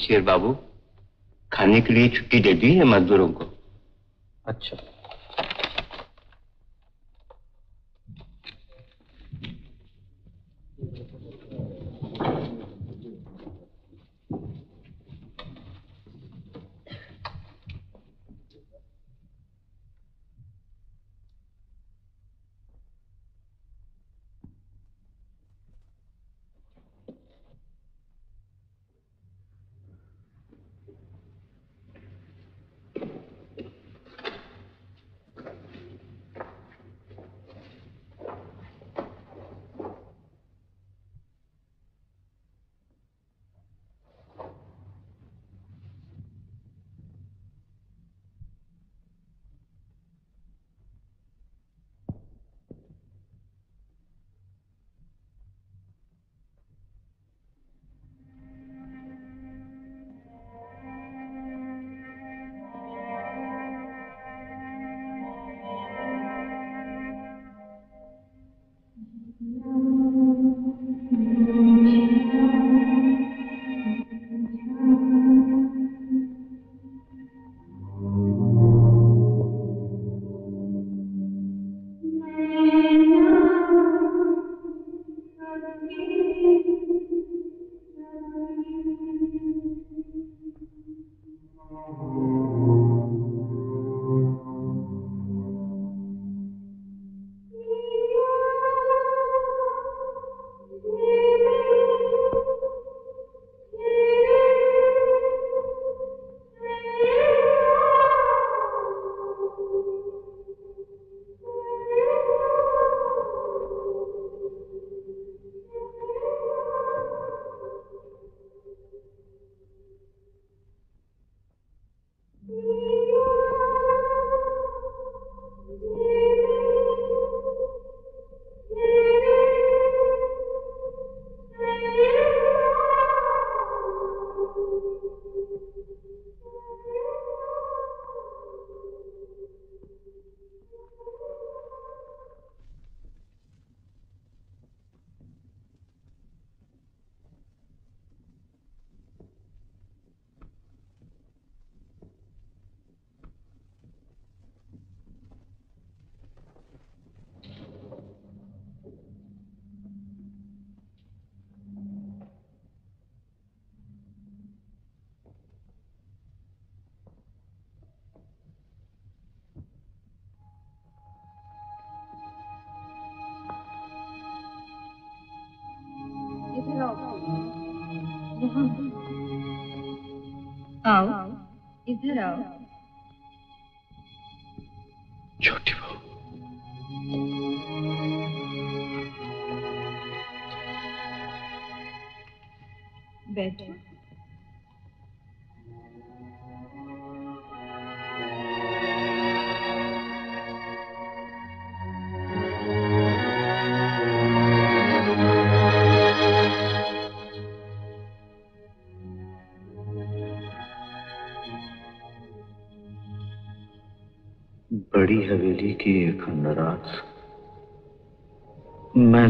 शेर बाबू खाने के लिए छुट्टी दे दी है मजदूरों को। अच्छा। Mm-hmm.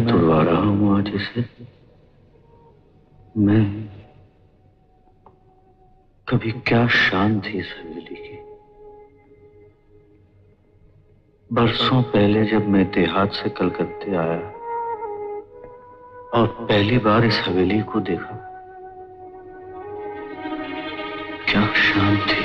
मैं तुड़वा रहा हूँ आज इसे। मैं कभी क्या शान थी इस हवेली की। बरसों पहले जब मैं देहात से कलकत्ते आया और पहली बार इस हवेली को देखा, क्या शान थी।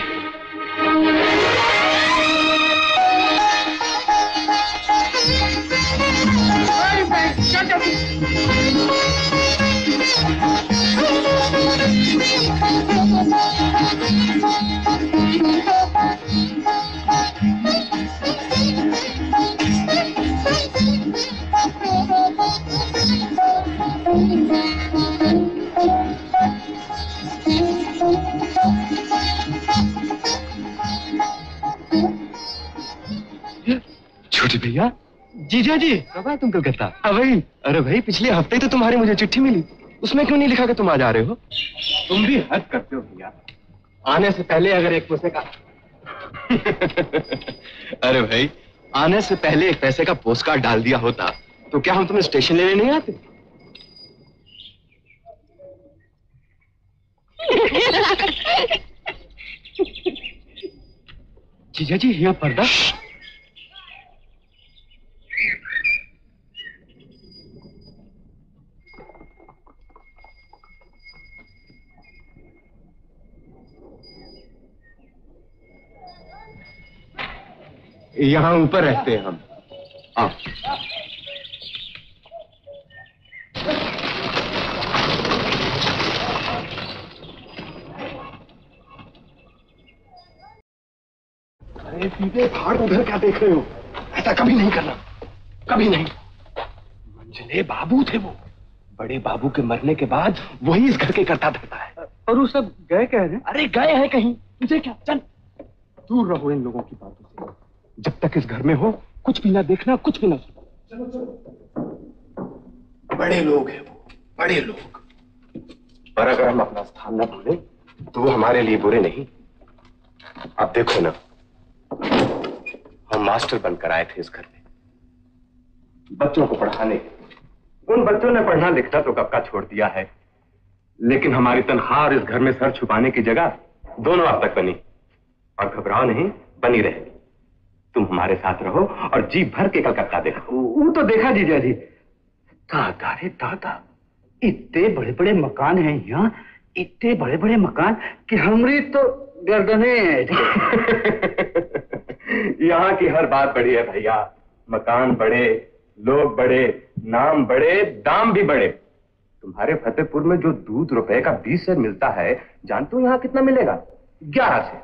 कब आए तुम कलकत्ता हाँ भाई अरे भाई पिछले हफ़्ते तो तुम्हारी मुझे चिट्ठी मिली। उसमें क्यों नहीं लिखा कि तुम आज आ रहे हो? तुम भी हद करते हो भैया। आने से पहले अगर एक पैसे का अरे भाई आने से पहले एक पैसे का पोस्ट कार्ड डाल दिया होता तो क्या हम तुम्हें स्टेशन लेने नहीं आते? जीजा जी यहाँ पर्दा यहाँ ऊपर रहते हैं हम। आओ अरे सीधे भाड़ उधर क्या देख रहे हो? ऐसा कभी नहीं करना। कभी नहीं। मंझले बाबू थे वो। बड़े बाबू के मरने के बाद वही इस घर के करता धरता है। और वो सब गए कह रहे अरे गए हैं कहीं। तुझे क्या? चल। दूर रहो इन लोगों की बातों से। जब तक इस घर में हो, कुछ भी ना देखना, कुछ भी ना चलो चलो बड़े लोग हैं वो, बड़े लोग। पर अगर हम अपना स्थान न भूलें तो वो हमारे लिए बुरे नहीं। अब देखो ना, हम मास्टर बनकर आए थे इस घर में। बच्चों को पढ़ाने उन बच्चों ने पढ़ना लिखना तो कब का छोड़ दिया है। लेकिन हमारी तनख्वाह और इस घर में सर छुपाने की जगह दोनों अब तक बनी। और घबराओ नहीं, बनी रहेगी। तुम हमारे साथ रहो और जी भर के कलकत्ता देखो। वो तो देखा जीजा जी दादा रे दादा इतने बड़े बड़े मकान हैं यहाँ इतने बड़े बड़े मकान कि हमारी तो गर्दने यहाँ की हर बात बड़ी है भैया। मकान बड़े लोग बड़े नाम बड़े दाम भी बड़े। तुम्हारे फतेहपुर में जो दूध रुपए का बीस से मिलता है जानते हो यहाँ कितना मिलेगा? ग्यारह से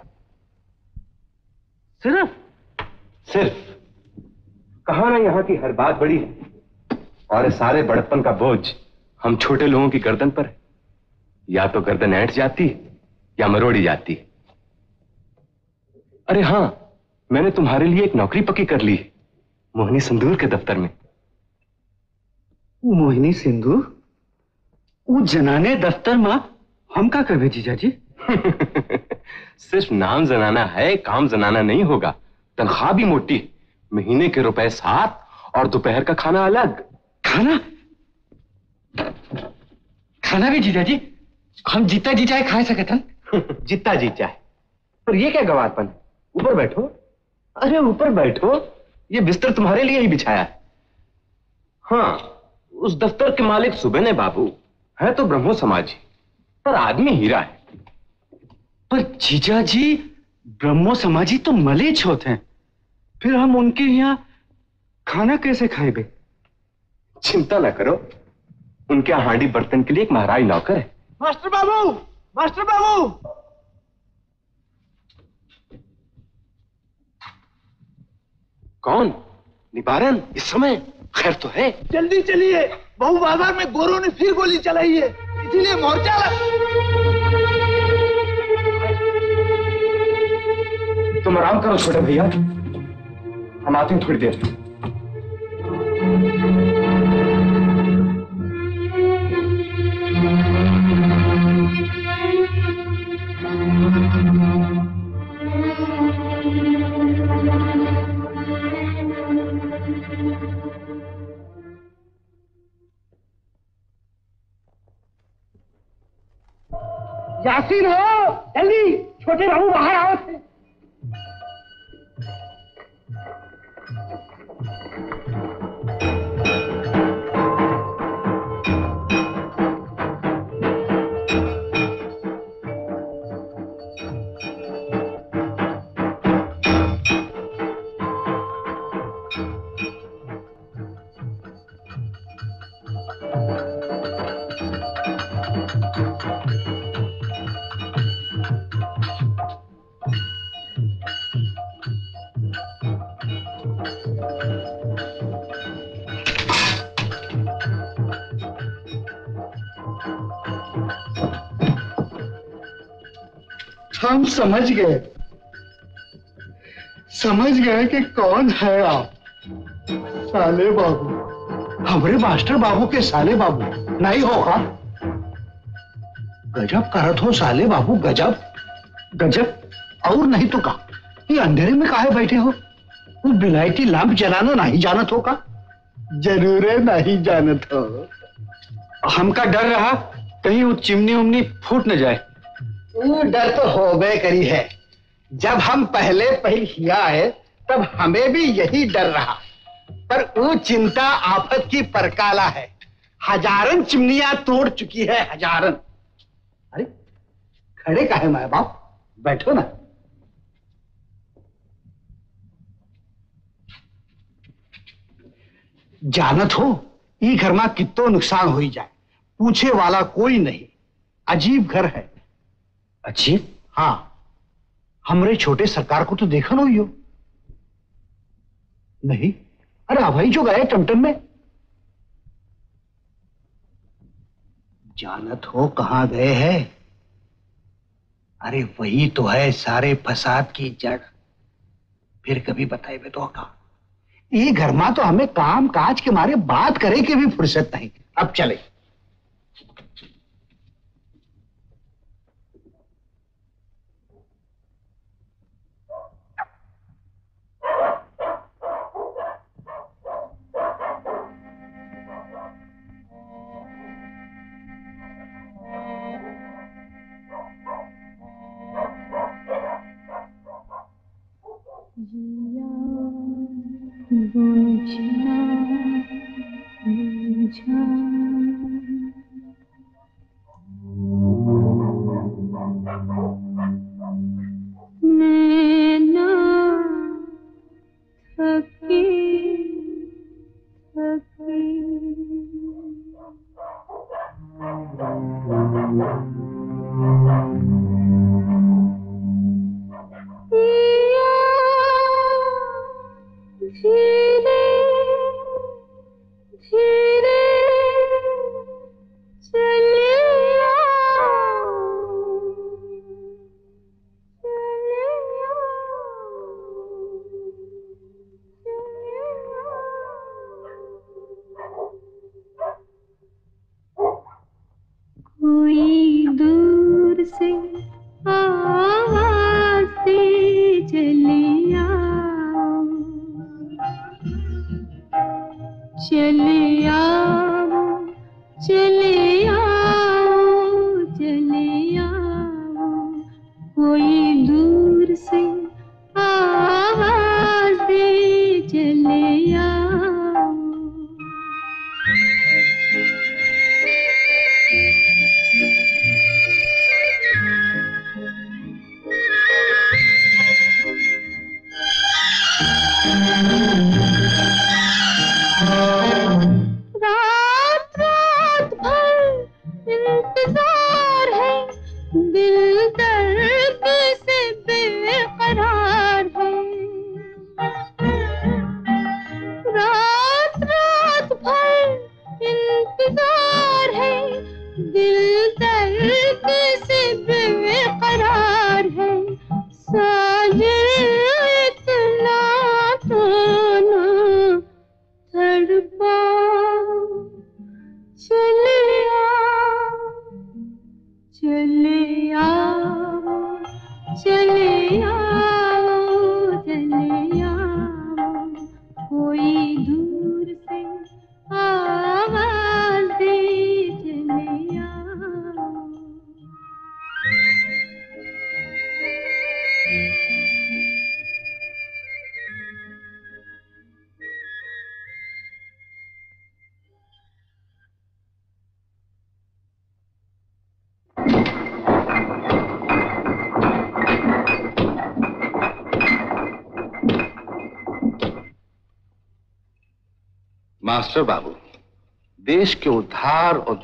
सिर्फ़? सिर्फ़ कहा ना यहाँ की हर बात बड़ी है। और सारे बड़प्पन का बोझ हम छोटे लोगों की गर्दन पर है। या तो गर्दन ऐंठ जाती या मरोड़ी जाती अरे हाँ मैंने तुम्हारे लिए एक नौकरी पक्की कर ली मोहिनी संदूर के दफ्तर में। मोहिनी सिंधु वो जनाने दफ्तर में हम का करबे जीजा। जी सिर्फ़ नाम जनाना है काम जनाना नहीं होगा। तनख्वाह भी मोटी। महीने के रुपए सात और दोपहर का खाना अलग। खाना? खाना भी जीजा जी। हम जीता जी चाहे खा सकते हैं जितना जी चाहे। पर ये क्या गवारपन? ऊपर बैठो। अरे ऊपर बैठो। ये बिस्तर तुम्हारे लिए ही बिछाया। है हाँ उस दफ्तर के मालिक सुबह ने बाबू। है तो ब्रह्मो समाजी पर आदमी हीरा है। पर जीजा जी ब्रह्मो समाजी तो मलेच होते हैं। फिर हम उनके यहाँ खाना कैसे खाएबे चिंता ना करो। उनके यहाँ हांडी बर्तन के लिए एक महाराज नौकर है। मास्टर बाबू! मास्टर बाबू! कौन? निवारण? इस समय? खैर तो है। जल्दी चलिए। बहु बाज़ार में गोरों ने फिर गोली चलाई है। इसीलिए मोर्चा लग तुम आराम करो छोटे भैया। हम आते हैं थोड़ी देर में यासीन हो जल्दी छोटे बाबू बाहर आओ। हम समझ गए। समझ गए कि कौन है आप। साले बाबू। हमारे मास्टर बाबू के साले बाबू। नहीं होगा गजब करत हो साले बाबू, गजब। गजब। और नहीं तो का? ये अंधेरे में काहे बैठे हो? वो बिलायती लैंप जलाना नहीं जानत हो का? ज़रूर नहीं जानत हो। हमका डर रहा, कहीं वो चिमनी उमनी फूट न जाए। डर तो हो गए करी है? जब हम पहले पहल आए तब हमें भी यही डर रहा। पर वो चिंता आफत की परकाला है। हजारन चिमनियाँ तोड़ चुकी है हजारन अरे, खड़े का है माए बाप? बैठो ना। जानत हो, ई घर में कितो नुकसान हो जाए। पूछे वाला कोई नहीं। अजीब घर है। अजीब हाँ। हमरे छोटे सरकार को तो देखा ना हो। नहीं? अरे अभाई जो गए टमटम में। जानत हो कहाँ गए हैं? अरे वही तो है सारे फसाद की जड़। फिर कभी बताए बे तो का ये घर में तो हमें काम काज के मारे बात करे के भी फुर्सत नहीं। अब चले।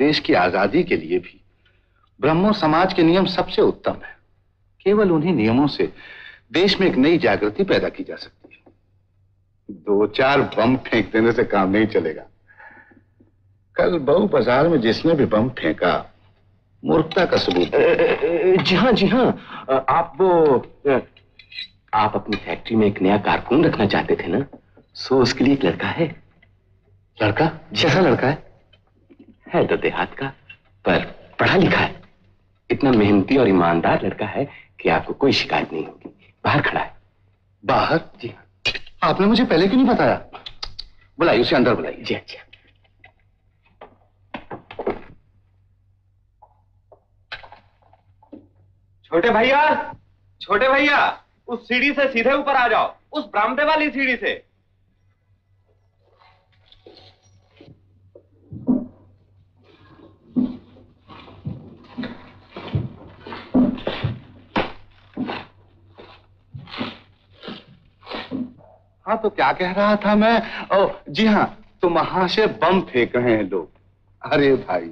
देश की आज़ादी के लिए भी ब्रह्मो समाज के नियम सबसे उत्तम है। केवल उन्हीं नियमों से देश में एक नई जागृति पैदा की जा सकती है। दो चार बम फेंक देने से काम नहीं चलेगा। कल बहु बाज़ार में जिसने भी बम फेंका मूर्खता का सबूत। जी हाँ जी हाँ। आप वो आप अपनी फैक्ट्री में एक नया कारकुन रखना चाहते थे ना? सो उसके लिए एक लड़का है। लड़का? जैसा लड़का है। है तो देहात का पर पढ़ा लिखा है। इतना मेहनती और ईमानदार लड़का है कि आपको कोई शिकायत नहीं होगी। बाहर खड़ा है। बाहर? जी आपने मुझे पहले क्यों नहीं बताया? बुलाइए उसे अंदर बुलाइए। जी अच्छा। छोटे भैया छोटे भैया उस सीढ़ी से सीधे ऊपर आ जाओ। उस बरामदे वाली सीढ़ी से। हाँ तो क्या कह रहा था मैं? ओ जी हाँ तो वहाँ से बम फेंक रहे हैं लोग। अरे भाई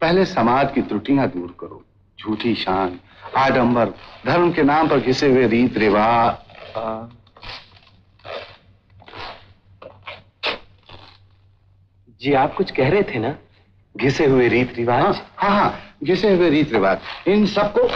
पहले समाज की त्रुटियाँ दूर करो। झूठी शान आडंबर धर्म के नाम पर घिसे हुए रीत रिवाज। जी आप कुछ कह रहे थे ना? घिसे हुए रीत हाँ रिवाज हाँ हाँ घिसे हुए रीत रिवाज। इन सबको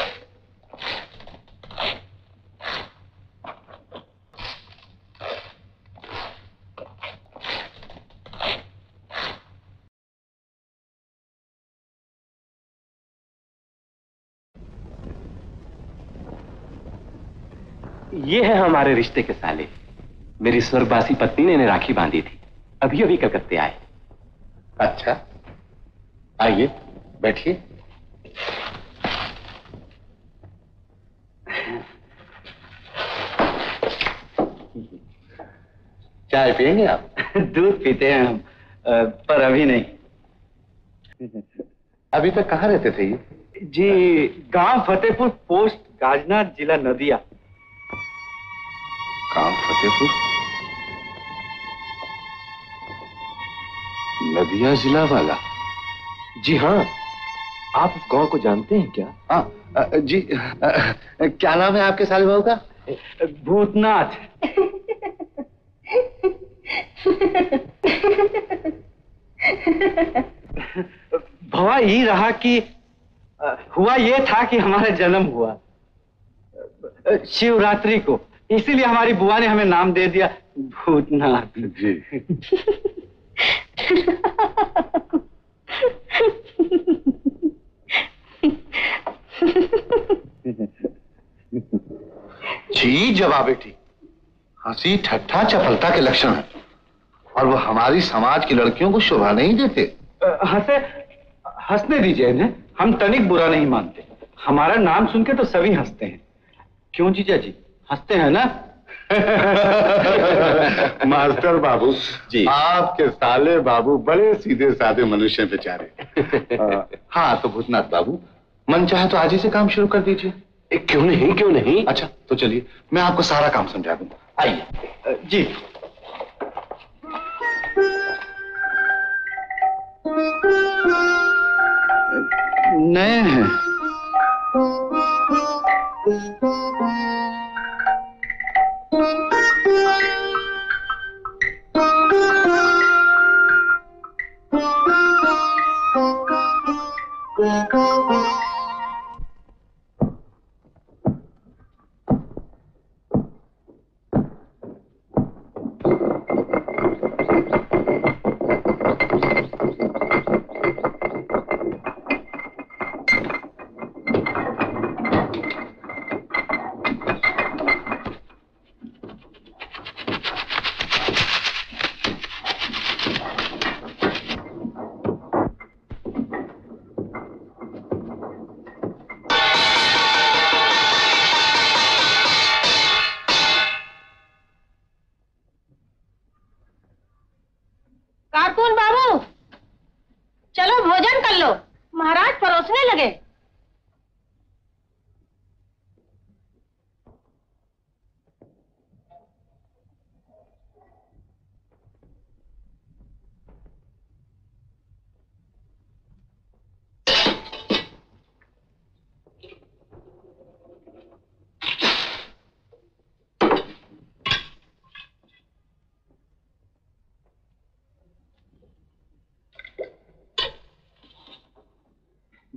ये है हमारे रिश्ते के साले। मेरी स्वर्गवासी पत्नी ने इन्हें राखी बांधी थी। अभी अभी कलकत्ते आए। अच्छा। आइए बैठिए। चाय पियेंगे आप? दूध पीते हैं हम पर अभी नहीं। अभी तक कहाँ रहते थे ये? जी गाँव फतेहपुर पोस्ट गाजनाथ जिला नदिया। काम फतेहपुर। नदिया जिला वाला। जी हाँ आप गाँव को जानते हैं क्या? हाँ जी अ, क्या नाम है आपके साले बहू का? भूतनाथ। भवा ये रहा कि हुआ ये था कि हमारा जन्म हुआ। शिवरात्रि को। इसीलिए हमारी बुआ ने हमें नाम दे दिया भूतनाथ। जी। जी जवाब बेटी हँसी ठट्ठा चपलता के लक्षण है। और वो हमारी समाज की लड़कियों को शोभा नहीं देते। हंसे हंसने दीजिए इन्हें। हम तनिक बुरा नहीं मानते। हमारा नाम सुन के तो सभी हँसते हैं। क्यों जीजा जी? हँसते हैं ना? मास्टर बाबू जी। आपके साले बाबू बड़े सीधे साधे मनुष्य बेचारे। हाँ तो भूतनाथ बाबू मन चाहे तो आज ही से काम शुरू कर दीजिए। क्यों नहीं क्यों नहीं? अच्छा तो चलिए मैं आपको सारा काम समझा दूँगा। आइए। जी। नए हैं। कारकुन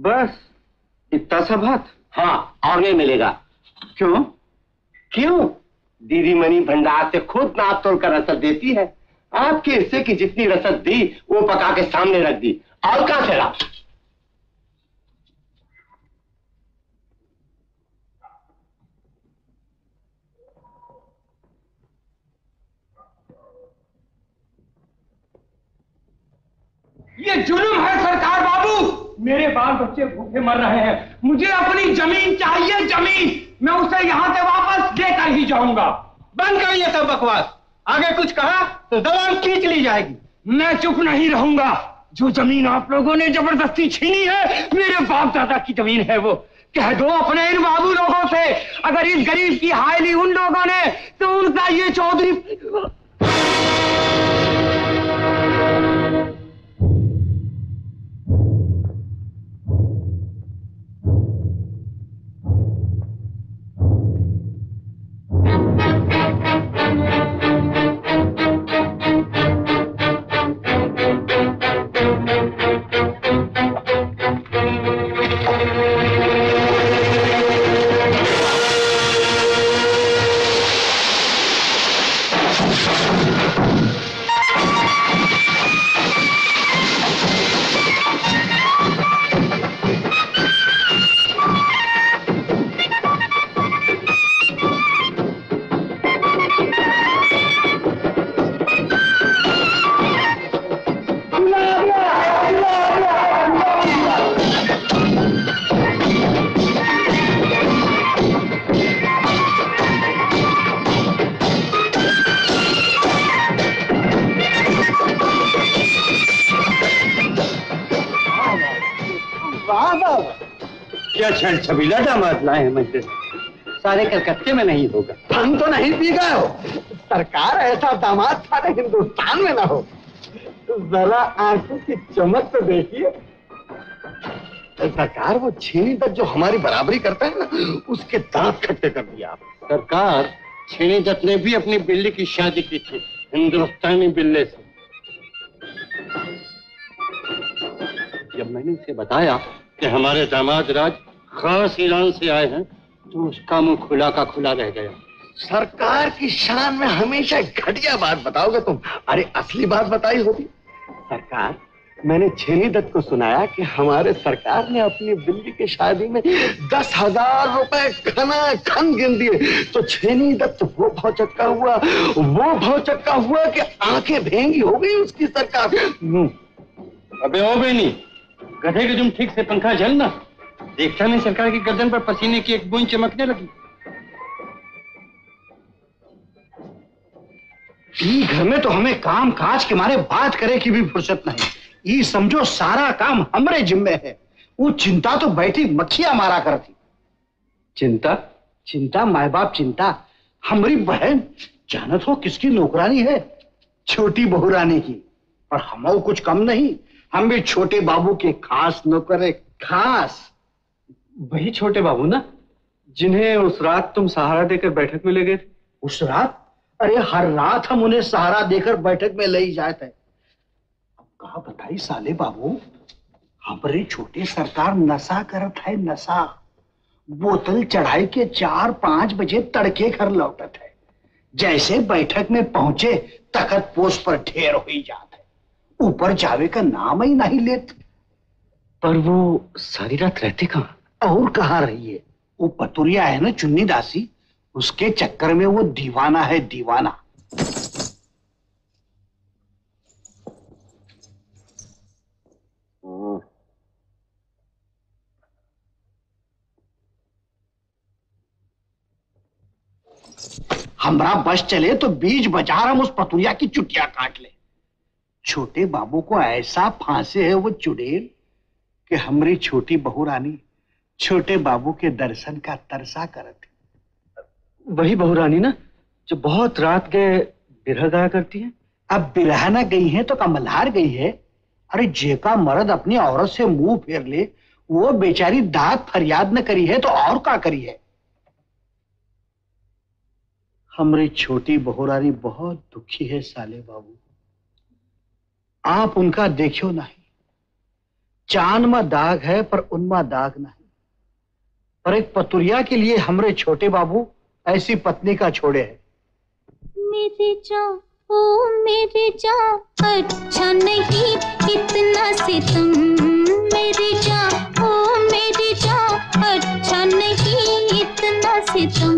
बस इतना सा भात हाँ और नहीं मिलेगा। क्यों? क्यों? दीदी मनी भंडार से खुद नाप तोड़ कर रसद देती है। आपके हिस्से की जितनी रसद दी वो पका के सामने रख दी। और कहाँ से ला? ये जुल्म है सरकार बाबू। मेरे बाल बच्चे भूखे मर रहे हैं। मुझे अपनी ज़मीन चाहिए, ज़मीन। मैं उसे यहाँ से वापस देकर ही जाऊँगा। बंद कर ये सब बकवास। आगे कुछ कहा तो जबान खींच ली जाएगी। मैं चुप नहीं रहूँगा। जो ज़मीन आप लोगों ने ज़बरदस्ती छीनी है, मेरे बाप दादा की ज़मीन है वो। कह दो अपने इन बाबू लोगों से, अगर इस गरीब की हाय ली उन लोगों ने तो उनका ये चौधरी छबीला दामाद लाए हैं मंदिर सारे कलकत्ते में नहीं होगा। हम तो नहीं पी गए हो। सरकार ऐसा दामाद सारे हिंदुस्तान में ना हो। जरा आँखों की चमक तो देखिए। सरकार वो छीनी दत्त जो हमारी बराबरी करता है ना उसके दांत खट्टे कर दिया आप। सरकार छेनी दत्त ने भी अपनी बिल्ली की शादी की थी हिंदुस्तानी बिल्ले से। जब मैंने उसे बताया कि हमारे दामाद राज खास ईरान से आए हैं तो उसका मुँह खुला का खुला रह गया। सरकार की शान में हमेशा घटिया बात बताओगे तुम। अरे असली बात बताई होती। सरकार मैंने छेनी दत्त को सुनाया कि हमारे सरकार ने अपनी बिल्ली की शादी में दस हज़ार रुपए खना खन गिन दिए। तो छेनी दत्त वो भौचक्का हुआ वो भौचक्का हुआ कि आँखें भेंगी हो गई उसकी सरकार। हम्म, अबे भी नहीं। गधे के तुम ठीक से पंखा झल देखता नहीं सरकार की गर्दन पर पसीने की एक बूंद चमकने लगी। ई घर में तो हमें काम काज के मारे बात करे की भी फुर्सत नहीं। ई समझो सारा काम हमरे जिम्मे है। वो चिंता तो बैठी मक्खियाँ मारा करती। चिंता? चिंता माए बाप चिंता। हमारी बहन जानत हो किसकी नौकरानी है? छोटी बहुरानी की। पर हम कुछ कम नहीं। हम भी छोटे बाबू के खास नौकर खास। वही छोटे बाबू ना जिन्हें उस रात तुम सहारा देकर बैठक में ले गए उस रात? अरे हर रात हम उन्हें सहारा देकर बैठक में ले ही जाते अब कहा बताई साले बाबू हमारे छोटे सरकार नशा करत है नशा। बोतल चढ़ाई के चार पाँच बजे तड़के घर लौटत है। जैसे बैठक में पहुँचे तखत पोष पर ढेर हो ही जात है। ऊपर जावे का नाम ही नहीं लेते। पर वो सारी रात रहते कहाँ? और कहा रही है? वो पतुरिया है ना चुन्नी दासी? उसके चक्कर में वो दीवाना है दीवाना। हमरा बस चले तो बीच बाज़ार हम उस पतुरिया की चुटिया काट ले। छोटे बाबू को ऐसा फांसे है वो चुड़ैल कि हमरी छोटी बहू रानी छोटे बाबू के दर्शन का तरसा करत। वही बहुरानी ना जो बहुत रात गए बिरह गाया करती है। अब बिरहाना गई है तो कमलहार गई है। अरे जेका मर्द अपनी औरत से मुँह फेर ले वो बेचारी दांत फरियाद न करी है तो और का करी है? हमरी छोटी बहुरानी बहुत दुखी है साले बाबू। आप उनका देखियो नहीं। चाँद में दाग है पर उनमा दाग नहीं। पर एक पतुरिया के लिए हमरे छोटे बाबू ऐसी पत्नी का छोड़े है। मेरे जा ओ मेरे जा अच्छा नहीं, इतना से तुम मेरे जा ओ मेरे जा अच्छा नहीं, इतना से हाय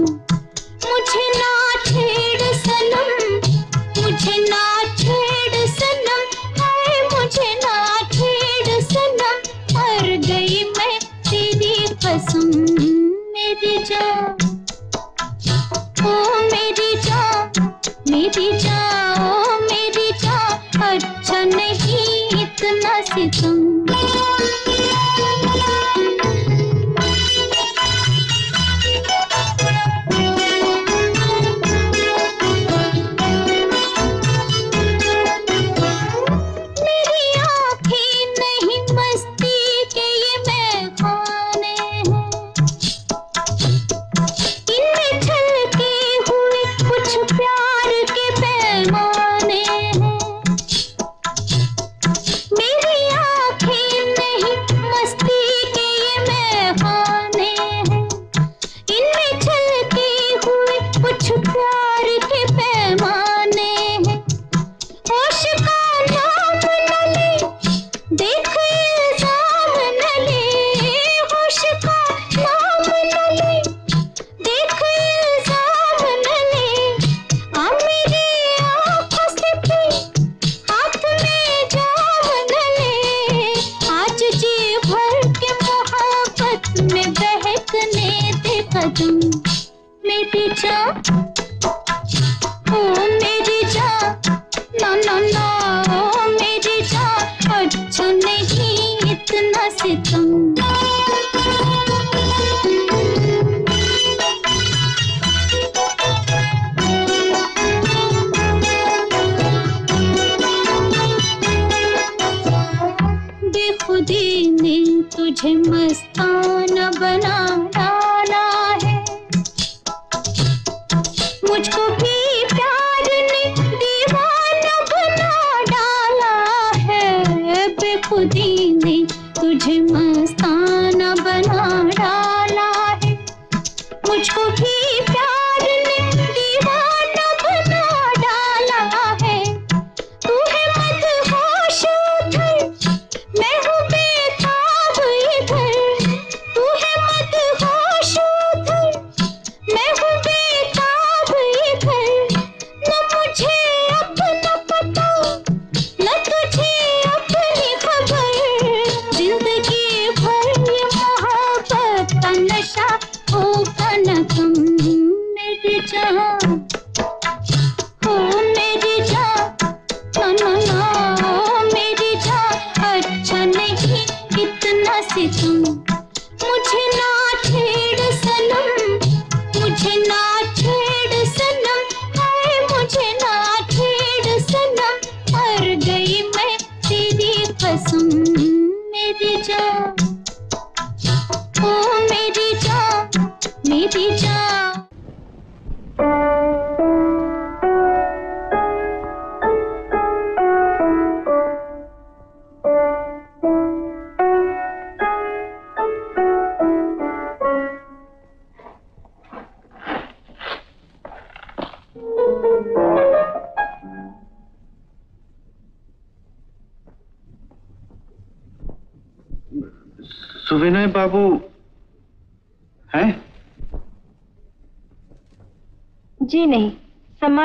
मुझे ना छेड़ मेरी जाओ मेरी जाओ अच्छा नहीं इतना से मेरी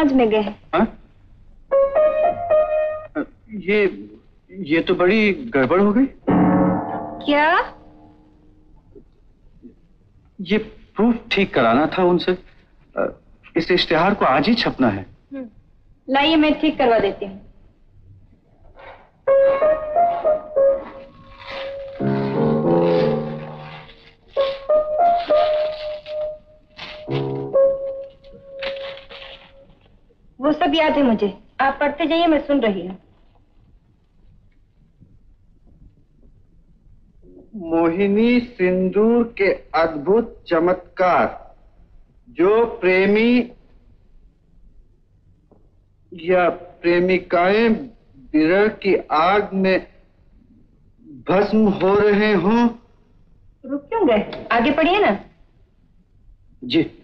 समाज में गए। हाँ? ये ये तो बड़ी गड़बड़ हो गई। क्या? ये प्रूफ ठीक कराना था उनसे। इस इश्तेहार को आज ही छपना है। लाइए मैं ठीक करवा देती हूँ। वो सब याद है मुझे। आप पढ़ते जाइए मैं सुन रही हूँ। मोहिनी सिंदूर के अद्भुत चमत्कार जो प्रेमी या प्रेमिकाएँ विरह की आग में भस्म हो रहे हों। रुक क्यों गए? आगे पढ़िए ना। जी।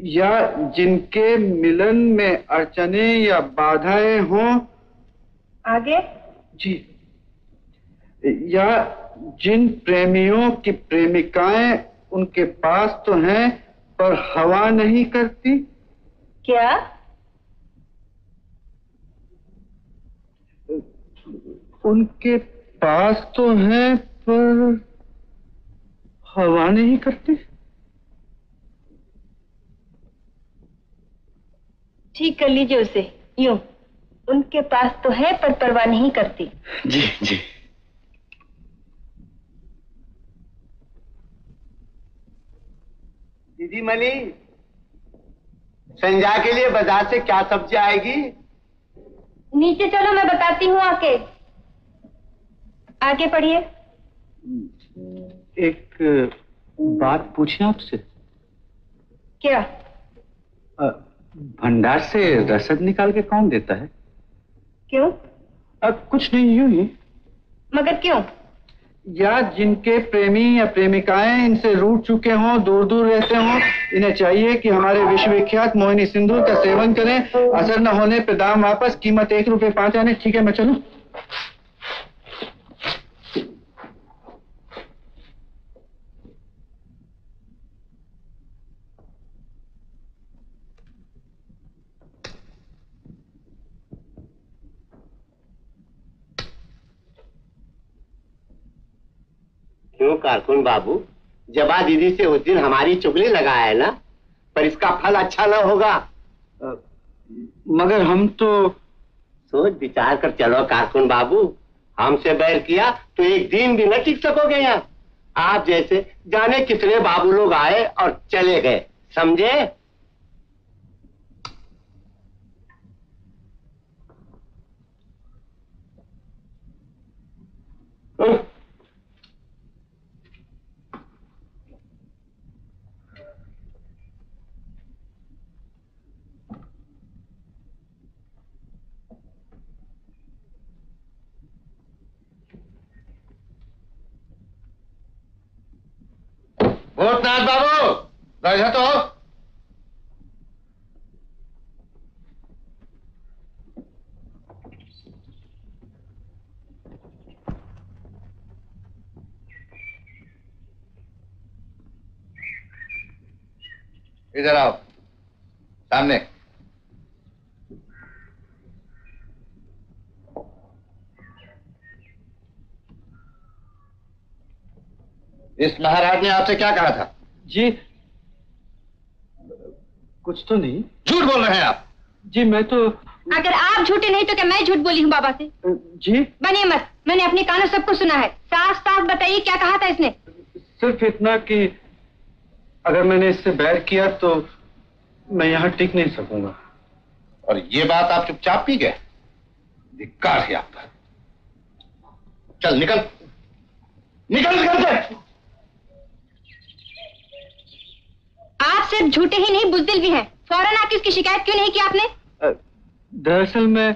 या जिनके मिलन में अड़चने या बाधाएँ हों। आगे। जी। या जिन प्रेमियों की प्रेमिकाएँ उनके पास तो हैं पर हवा नहीं करती। क्या? उनके पास तो हैं पर हवा नहीं करती। ठीक कर लीजिए उसे। यूँ। उनके पास तो है पर परवाह नहीं करती। जी जी। दीदी मनी संजा के लिए बाज़ार से क्या सब्ज़ी आएगी? नीचे चलो मैं बताती हूँ आके। आगे पढ़िए। एक बात पूछें आपसे? क्या? अ, भंडार से रसद निकाल के कौन देता है? क्यों? अब कुछ नहीं यूँ ही। मगर क्यों? या जिनके प्रेमी या प्रेमिकाएँ इनसे रूठ चुके हों दूर दूर रहते हों इन्हें चाहिए कि हमारे विश्वविख्यात मोहिनी सिंधु का सेवन करें असर न होने पे दाम वापस कीमत एक रुपए पाँच आने ठीक है मैं चलूँ? क्यों कारकुन बाबू? जबा दीदी से उस दिन हमारी चुगली लगाया है ना? पर इसका फल अच्छा ना होगा। अ, मगर हम तो सोच विचार कर चलो कारकुन बाबू। हमसे बैर किया तो एक दिन भी न टिक सकोगे यहाँ। आप जैसे जाने कितने बाबू लोग आए और चले गए। समझे? हम्म। भूतनाथ बाबू बैठा तो इधर आओ सामने। इस महाराज ने आपसे क्या कहा था? जी। कुछ तो नहीं। झूठ बोल रहे हैं आप। जी मैं तो अगर आप झूठे नहीं तो क्या मैं झूठ बोली हूँ बाबा से? जी। बनिए मत। मैंने अपने कानों सबको सुना है। साफ़ साफ़ बताइए क्या कहा था इसने? सिर्फ़ इतना कि अगर मैंने इससे बैर किया तो मैं यहाँ टिक नहीं सकूँगा। और ये बात आप चुपचाप पी गए? धिक्कार है आपका चल निकल। निकल घर से आप सिर्फ़ झूठे ही नहीं बुजदिल भी हैं। फ़ौरन आके उसकी शिकायत क्यों नहीं की आपने? दरअसल मैं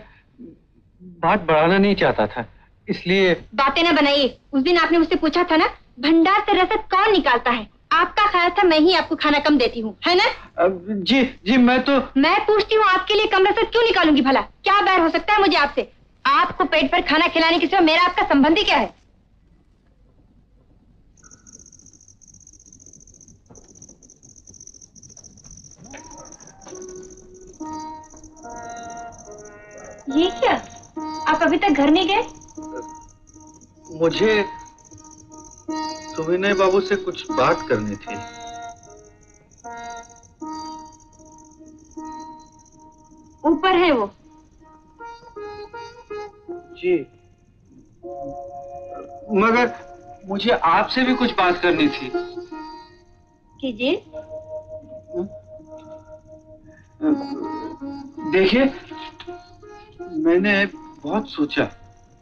बात बढ़ाना नहीं चाहता था इसलिए बातें न बनाइए। उस दिन आपने मुझसे पूछा था ना भंडार से रसद कौन निकालता है? आपका ख्याल था मैं ही आपको खाना कम देती हूँ है ना? जी जी मैं तो मैं पूछती हूँ आपके लिए कम रसद क्यों निकालूँगी भला? क्या बैर हो सकता है मुझे आपसे? आपको पेट पर खाना खिलाने के सिवा मेरा आपका संबंध क्या है? ये क्या? आप अभी तक घर नहीं गए? मुझे सुविनय बाबू से कुछ बात करनी थी। ऊपर है वो। जी। मगर मुझे आपसे भी कुछ बात करनी थी। कीजिए। देखिए मैंने बहुत सोचा।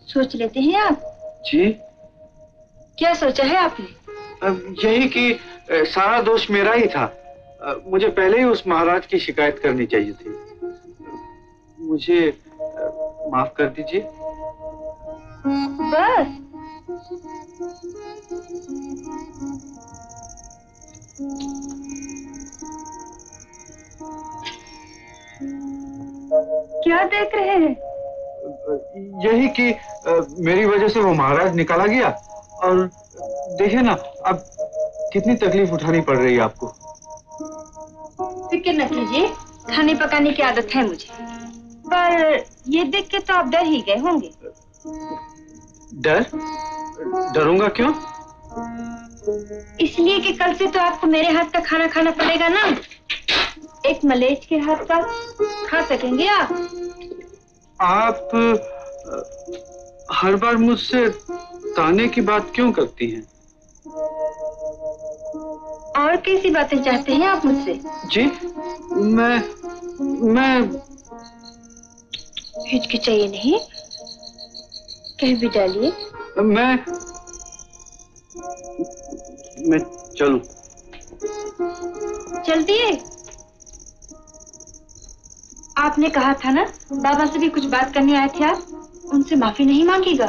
सोच लेते हैं आप? जी। क्या सोचा है आपने? यही कि सारा दोष मेरा ही था। मुझे पहले ही उस महाराज की शिकायत करनी चाहिए थी। मुझे माफ़ कर दीजिए। बस। क्या देख रहे हैं? यही कि मेरी वजह से वो महाराज निकाला गया। और देखिए ना अब कितनी तकलीफ़ उठानी पड़ रही है आपको। फ़िक्र न कीजिए खाने पकाने की आदत है मुझे। पर ये देख के तो आप डर ही गए होंगे। डर? डरूँगा क्यों? इसलिए कि कल से तो आपको मेरे हाथ का खाना खाना पड़ेगा ना। एक मलेच के हाथ का खा सकेंगे आप? आप हर बार मुझसे ताने की बात क्यों करती हैं? और कैसी बातें चाहते हैं आप मुझसे? जी मैं मैं हिचकिचाइए नहीं। कह भी डालिए। मैं मैं चलूँ। चल दिए आपने कहा था ना बाबा से भी कुछ बात करने आए थे आप? उनसे माफ़ी नहीं मांगेगा?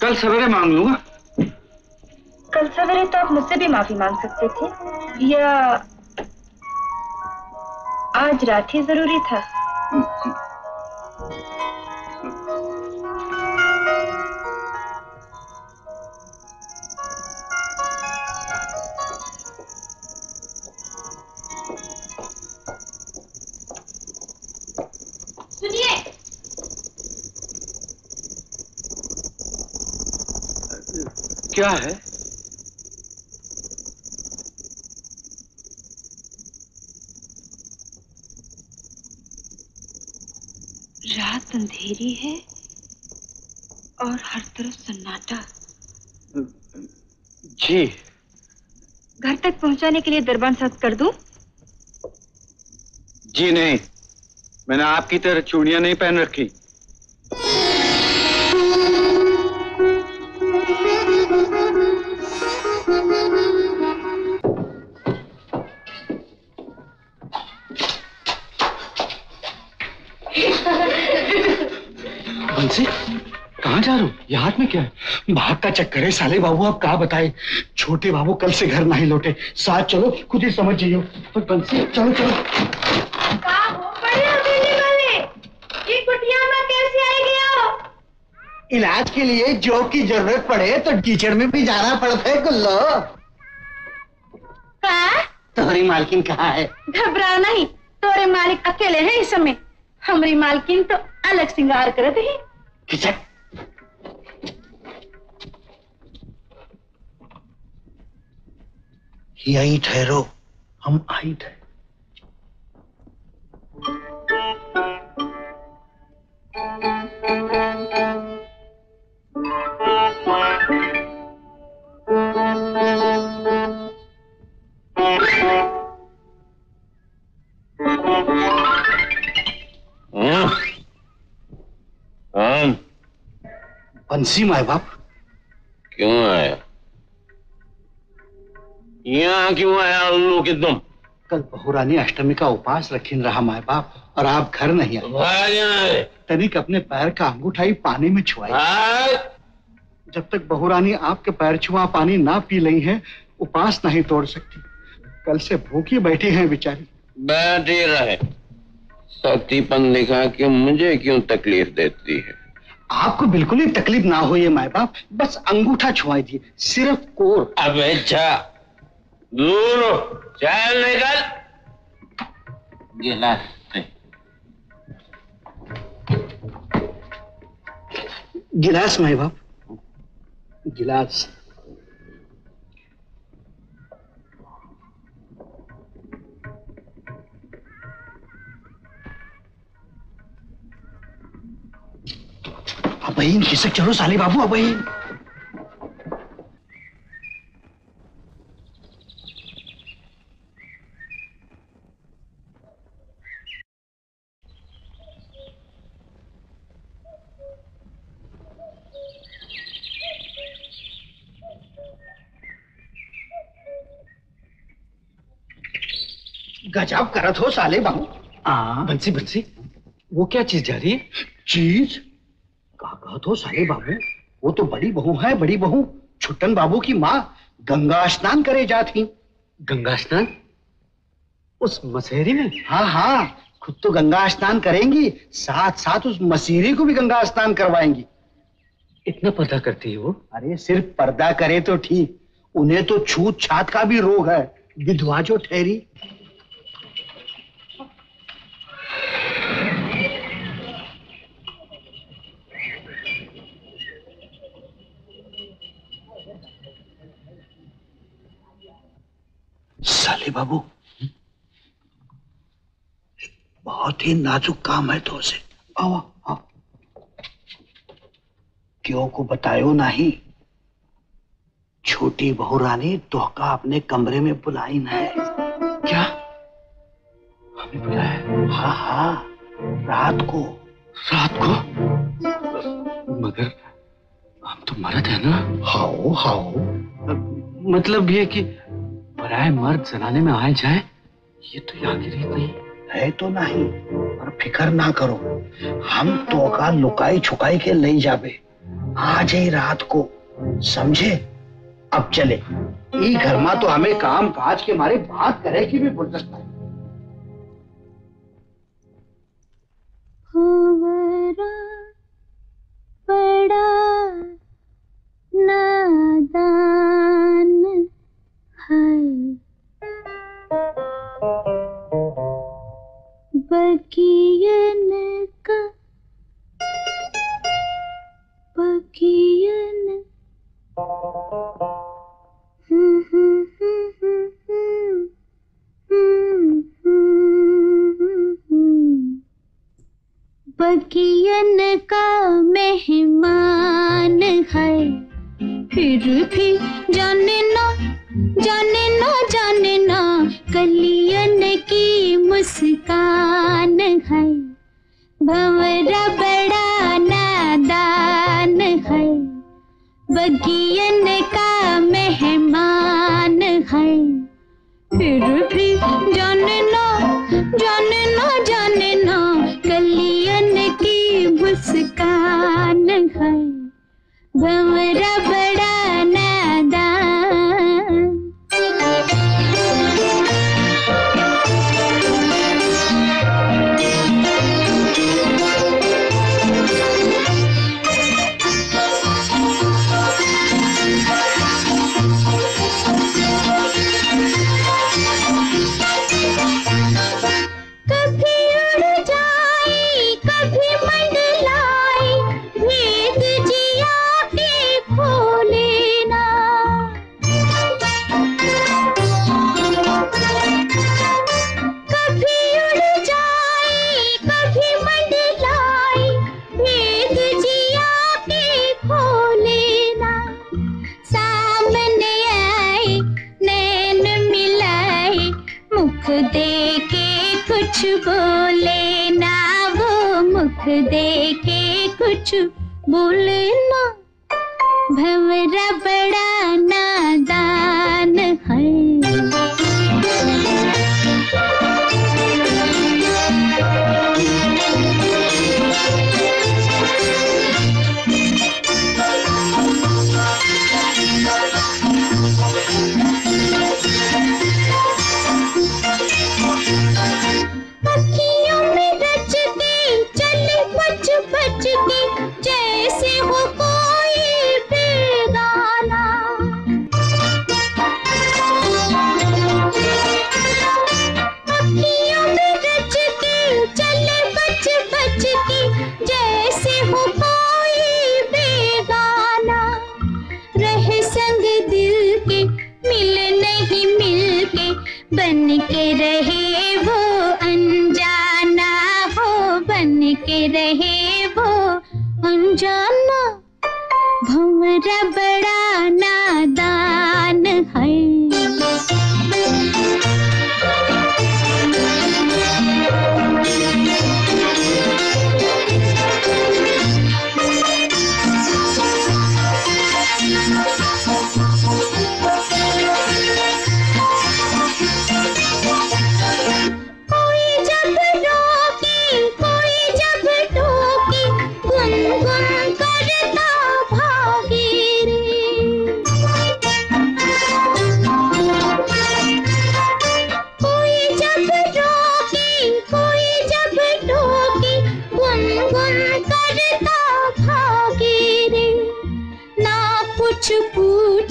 कल सवेरे मांग लूँगा। कल सवेरे तो आप मुझसे भी माफ़ी मांग सकते थे। या आज रात ही ज़रूरी था? क्या है? रात अंधेरी है और हर तरफ़ सन्नाटा। जी। घर तक पहुँचाने के लिए दरबान साथ कर दूँ? जी नहीं। मैंने आपकी तरह चूड़ियाँ नहीं पहन रखी। ये हाथ में क्या है? भाग का चक्कर है साले बाबू आप कहा बताए? छोटे बाबू कल से घर नहीं लौटे। साथ चलो खुद ही समझ जाइयो पर बंसी चलो चलो। ये कुटिया में कैसे आई गया इलाज के लिए जो की ज़रूरत पड़े तो कीचड़ में भी जाना पड़ता है गुल्लो। हाँ? तुम्हारी मालकिन कहाँ है? घबराओ नहीं तोरे मालिक अकेले हैं इस समय। हमारी मालकिन तो अलग सिंगार करत है। यहीं ठहरो। हम आई थे। बंसी माए बाप। क्यों आया? यहाँ क्यों आया की तुम? कल बहुरानी अष्टमी का उपास रखीन रहा माए बाप और आप घर नहीं आए। तनिक अपने पैर का अंगूठाई पानी में छुआई। जब तक बहुरानी आपके पैर छुआ पानी ना पी ली है उपास नहीं तोड़ सकती। कल से भूखी बैठी है बेचारी। बैठे रहे। सतीपन दिखा के मुझे क्यों तकलीफ़ देती है? आपको बिल्कुल ही तकलीफ़ ना हो ये माए बाप। बस अंगूठा छुआई दिए सिर्फ़ कोर। अबे जा दूर चल निकल। गिलास पे गिलास माए बाप। गिलास। अब बहन खिसक चलो साले बाबू अब बहन गजब करत हो साले बाबू हाँ बंसी बंसी वो क्या चीज़ जा रही है? चीज़? कहा कहत हो साले बाबू वो तो बड़ी बहू है बड़ी बहू। छुट्टन बाबू की माँ गंगा स्नान करे जाती गंगा स्नान? उस मसेरी में? हाँ हाँ खुद तो गंगा स्नान करेंगी साथ साथ उस मसीरी को भी गंगा स्नान करवाएँगी। इतना पर्दा करती है वो? अरे सिर्फ़ पर्दा करे तो ठीक उन्हें तो छूत छात का भी रोग है विधवा जो ठहरी साले बाबू। बहुत ही नाजुक काम है तो उसे। आओ आओ। क्यों को बतायो नहीं? छोटी बहू रानी तोहका अपने कमरे में बुलाई न है। क्या? हमें बुलाया हाँ। हाँ रात को। रात को? मगर हम तो मरद है ना। हाओ हाओ। मतलब ये कि पराए मर्द जनाने में आए जाए ये तो यहाँ की रीत नहीं। है तो नहीं पर फिकर ना करो। हम तो का लुकाई छुकाई के ले जाबे। आज ही रात को समझे? अब चले। ई घर में तो हमें काम काज के मारे बात करे की भी फुर्सत नहीं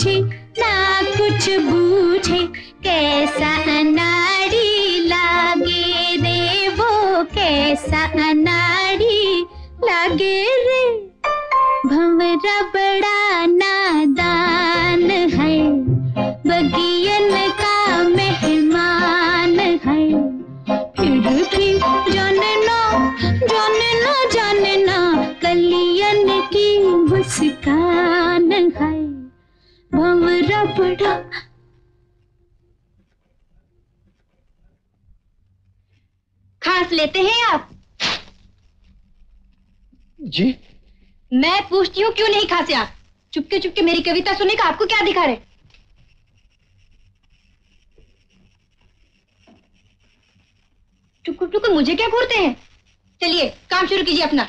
पूछे ना कुछ बूझे कैसा अनाड़ी लागे रे वो कैसा अनाड़ी लागे मैं पूछती हूँ, क्यों नहीं खासे आप? चुपके चुपके मेरी कविता सुनने का आपको क्या दिखा रहे टुकुर टुकुर मुझे क्या घूरते हैं? चलिए, काम शुरू कीजिए अपना।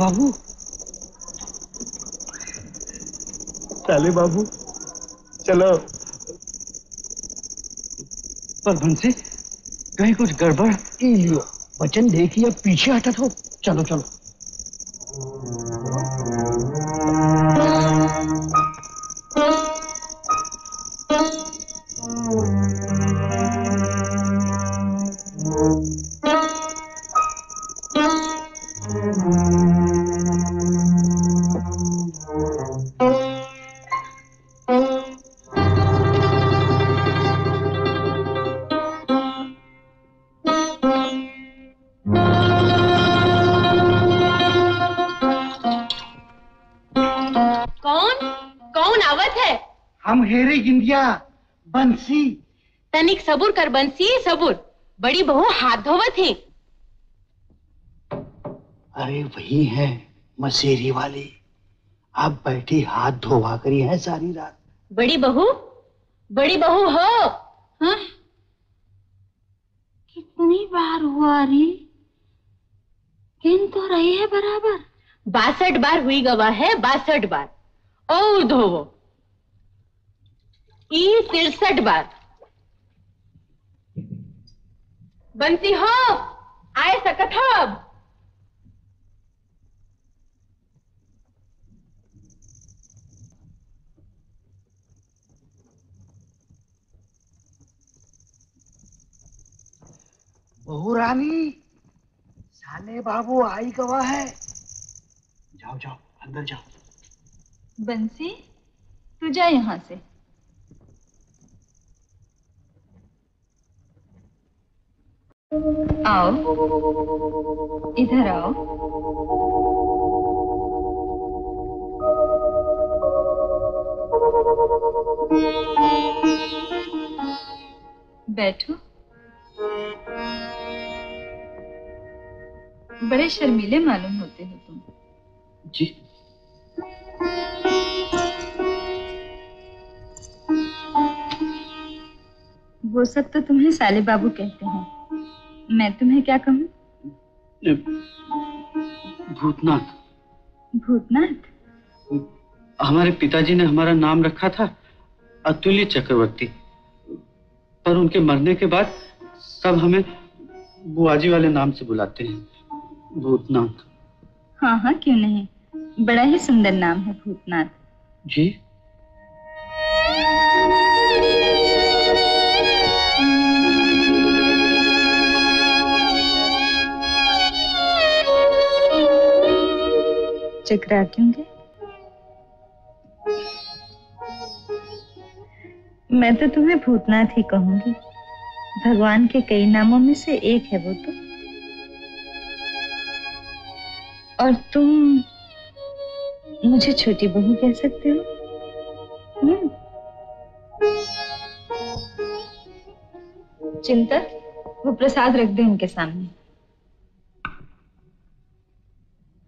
बाबू। चले बाबू चलो। पर बंसी कहीं कुछ गड़बड़? लियो वचन देखिए पीछे हटा था चलो चलो। सबुर बड़ी बहू हाथ धोवत है अरे वही है मसेरी वाली। आप बैठी हाथ धोवा करी है सारी रात। बड़ी बहू बड़ी बहू हो। हाँ? कितनी बार हुआ री? गिन तो रही है बराबर। बासठ बार हुई गवा है बासठ बार। और धोवो। ई तिरसठ बार। बंसी हो। आए सकत हो अब। बहू रानी साले बाबू आई गवा है। जाओ जाओ अंदर जाओ। बंसी तू जा यहाँ से। आओ। इधर आओ। बैठो। बड़े शर्मीले मालूम होते हो तुम। जी। वो सब तो तुम्हें साले बाबू कहते हैं। मैं तुम्हें क्या कहूँ? भूतनाथ। भूतनाथ? हमारे पिताजी ने हमारा नाम रखा था अतुल्य चक्रवर्ती। पर उनके मरने के बाद सब हमें बुआजी वाले नाम से बुलाते हैं भूतनाथ। हाँ हाँ क्यों नहीं? बड़ा ही सुंदर नाम है भूतनाथ। जी? चकरा गए मैं तो तुम्हें भूतनाथ ही कहूँगी। भगवान के कई नामों में से एक है वो तो। और तुम मुझे छोटी बहू कह सकते हो? हम्म। चिंतक, वो प्रसाद रख दे उनके सामने।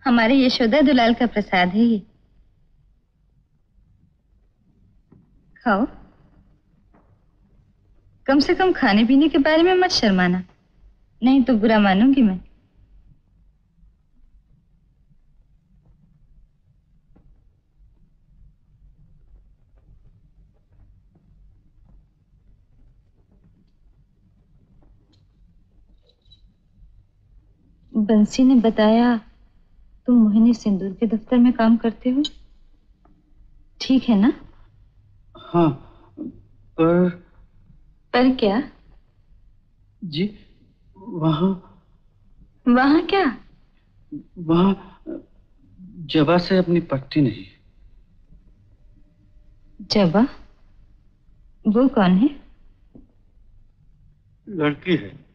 हमारे यशोदा दुलाल का प्रसाद है ये। खाओ। कम से कम खाने पीने के बारे में मत शर्माना। नहीं तो बुरा मानूँगी मैं। बंसी ने बताया तुम मोहिनी सिंदूर के दफ्तर में काम करते हो? ठीक है ना? हाँ पर पर क्या? जी वहाँ वहाँ क्या? वहाँ जबा से अपनी पट्टी नहीं। जबा? वो कौन है? लड़की है।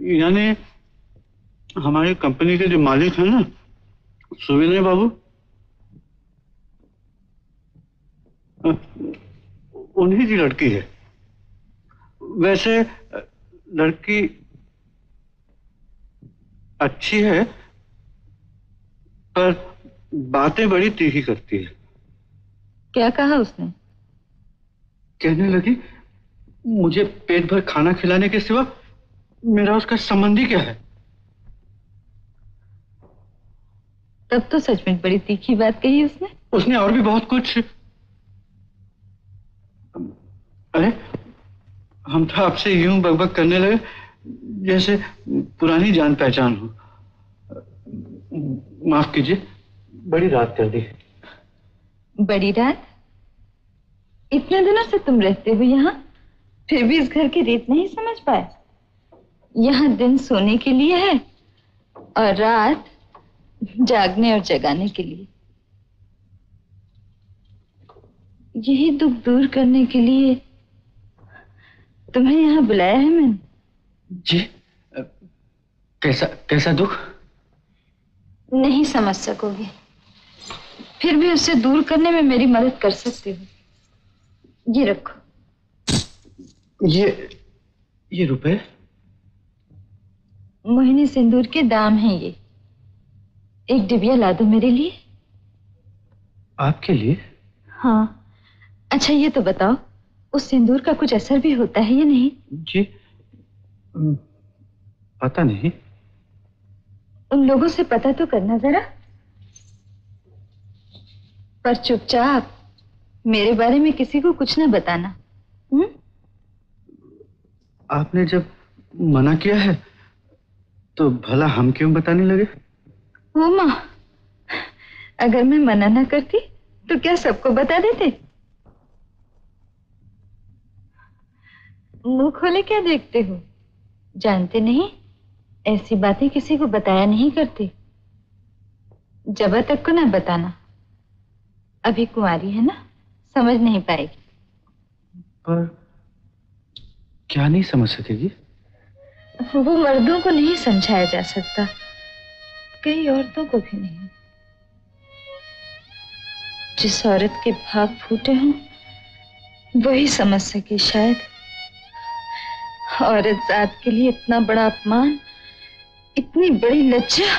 यानी हमारी कंपनी के जो मालिक है ना सुविनय बाबू उन्हीं की लड़की है। वैसे लड़की अच्छी है पर बातें बड़ी तीखी करती है। क्या कहा उसने? कहने लगी मुझे पेट भर खाना खिलाने के सिवा मेरा उसका संबंधी क्या है? तब तो सच में बड़ी तीखी बात कही उसने। उसने और भी बहुत कुछ। अरे हम तो आपसे यूँ बकबक करने लगे जैसे पुरानी जान पहचान हो। माफ़ कीजिए बड़ी रात कर दी। बड़ी रात? इतने दिनों से तुम रहते हो यहाँ फिर भी इस घर की रीत नहीं समझ पाए। यहाँ दिन सोने के लिए है और रात जागने और जगाने के लिए। यही दुख दूर करने के लिए तुम्हें यहाँ बुलाया है मैंने। जी कैसा कैसा दुख? नहीं समझ सकोगे। फिर भी उसे दूर करने में मेरी मदद कर सकते हो। ये रखो। ये ये रुपए? मोहिनी सिंदूर के दाम हैं ये। एक डिबिया ला दो मेरे लिए। आपके लिए? हाँ। अच्छा ये तो बताओ उस सिंदूर का कुछ असर भी होता है या नहीं? जी पता नहीं। उन लोगों से पता तो करना जरा। पर चुपचाप मेरे बारे में किसी को कुछ ना बताना। हम्म? आपने जब मना किया है तो भला हम क्यों बताने लगे? ओ माँ अगर मैं मना ना करती तो क्या सबको बता देते? मुँह खोले क्या देखते हो? जानते नहीं? ऐसी बातें किसी को बताया नहीं करते। जब तक को ना बताना। अभी कुंवारी है ना? समझ नहीं पाएगी। पर क्या नहीं समझ सकेगी? वो मर्दों को नहीं समझाया जा सकता। कई औरतों को भी नहीं। जिस औरत के भाग फूटे हों, वही समझ सके शायद। औरत जात के लिए इतना बड़ा अपमान, इतनी बड़ी लज्जा।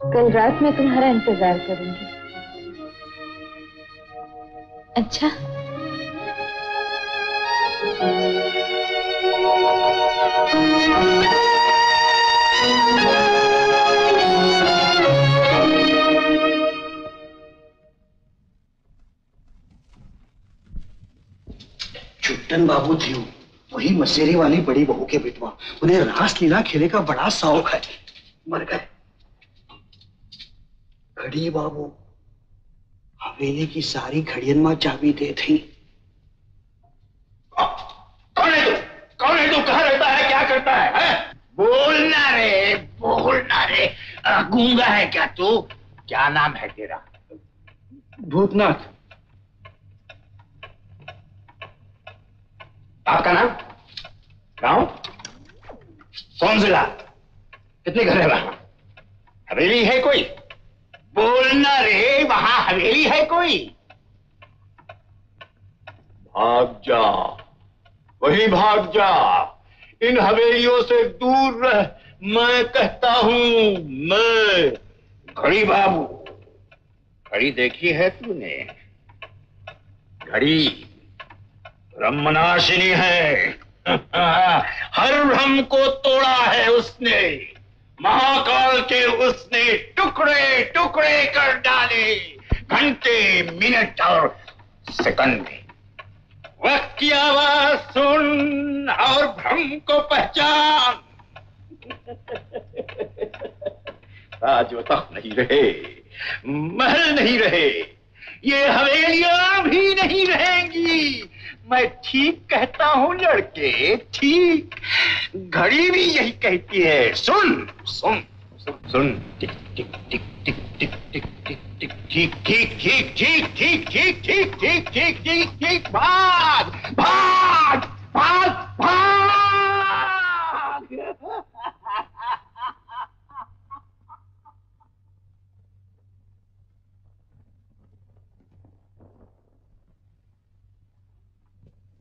कल रात मैं तुम्हारा इंतज़ार करूँगी। अच्छा। वही मसेरी वाली बड़ी बहू के बिटवा उन्हें रास लीला खेले का बड़ा शौक है। मर गए। घड़ी बाबू, हवेली की सारी घड़ियन माँ चाबी दे थी कौन है तू कौन है तू कहाँ रहता है क्या करता है, है? बोलना रे बोलना रे अ, गूँगा है क्या तू? क्या नाम है तेरा? भूतनाथ। आपका नाम? गाँव कौन जिला कितने घर है वहाँ? हवेली है कोई? बोलना रे वहाँ हवेली है कोई? भाग जा वही भाग जा। इन हवेलियों से दूर रह मैं कहता हूँ, मैं। घड़ी बाबू, घड़ी देखी है तूने? घड़ी ब्रह्मनाशिनी है। हर भ्रम को तोड़ा है उसने। महाकाल के उसने टुकड़े टुकड़े कर डाले। घंटे, मिनट और सेकंड। वक्त की आवाज़ सुन और भ्रम को पहचान। राजवता नहीं रहे महल नहीं रहे ये हवेलियाँ भी नहीं रहेंगी मैं ठीक कहता हूँ लड़के ठीक घड़ी भी यही कहती है सुन सुन सुन सुन टिक टिक टिक टिक टिक टिक टिक टिक ठीक ठीक ठीक ठीक ठीक ठीक ठीक ठीक ठीक ठीक ठीक भाग भाग भाग भाग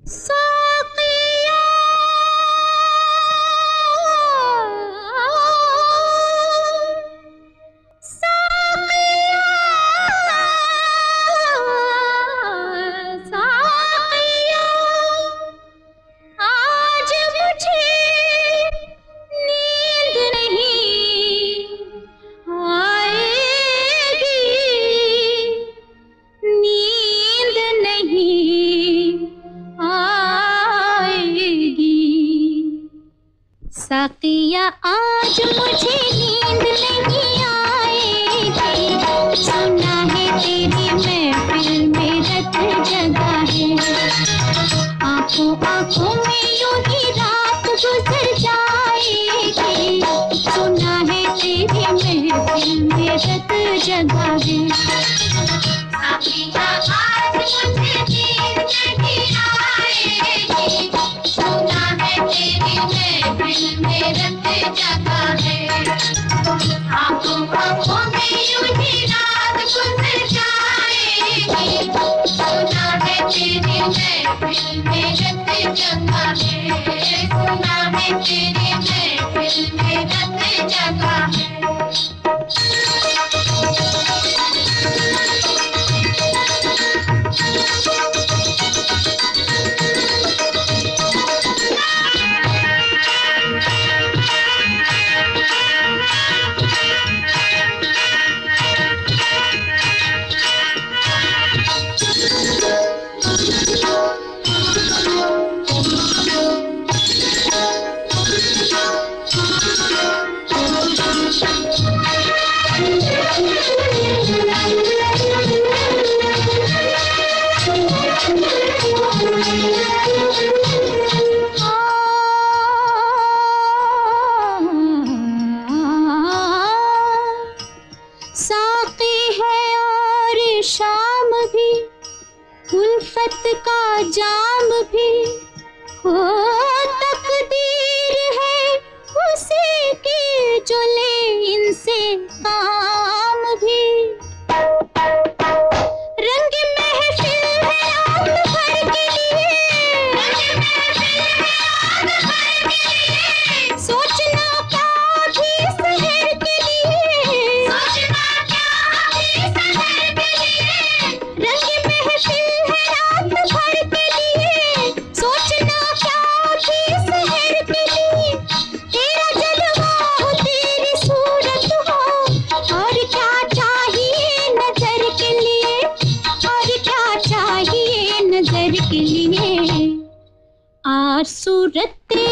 So आज मुझे सुना है तेरी में जाम भी हो तकदीर है उसी की जो ले इनसे काम भी। ஆர் சுரத்தே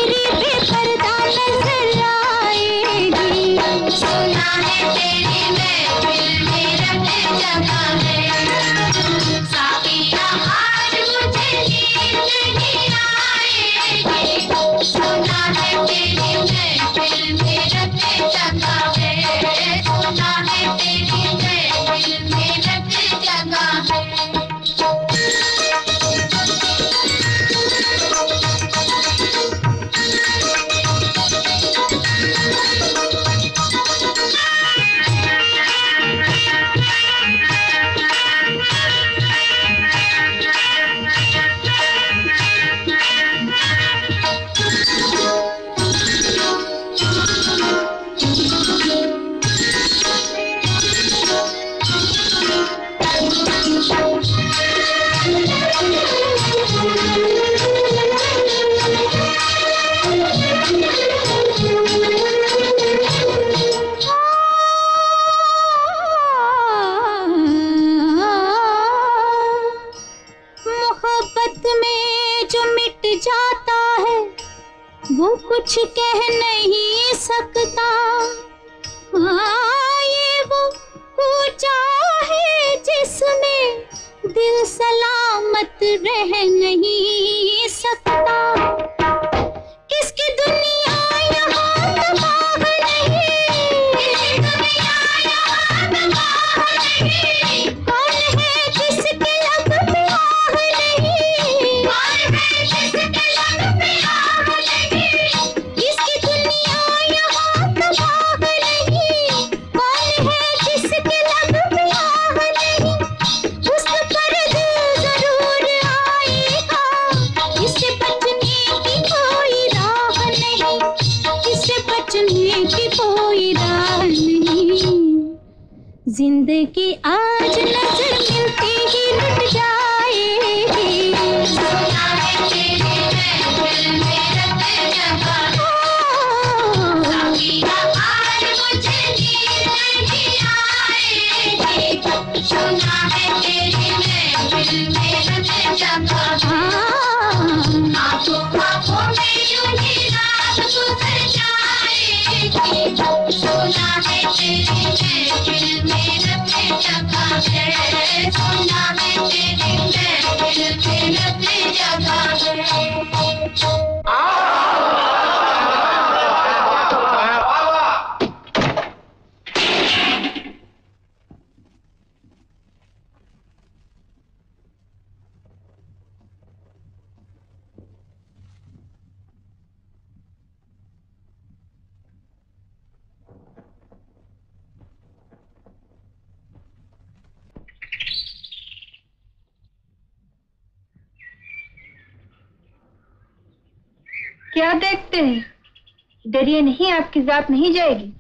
जात नहीं जाएगी?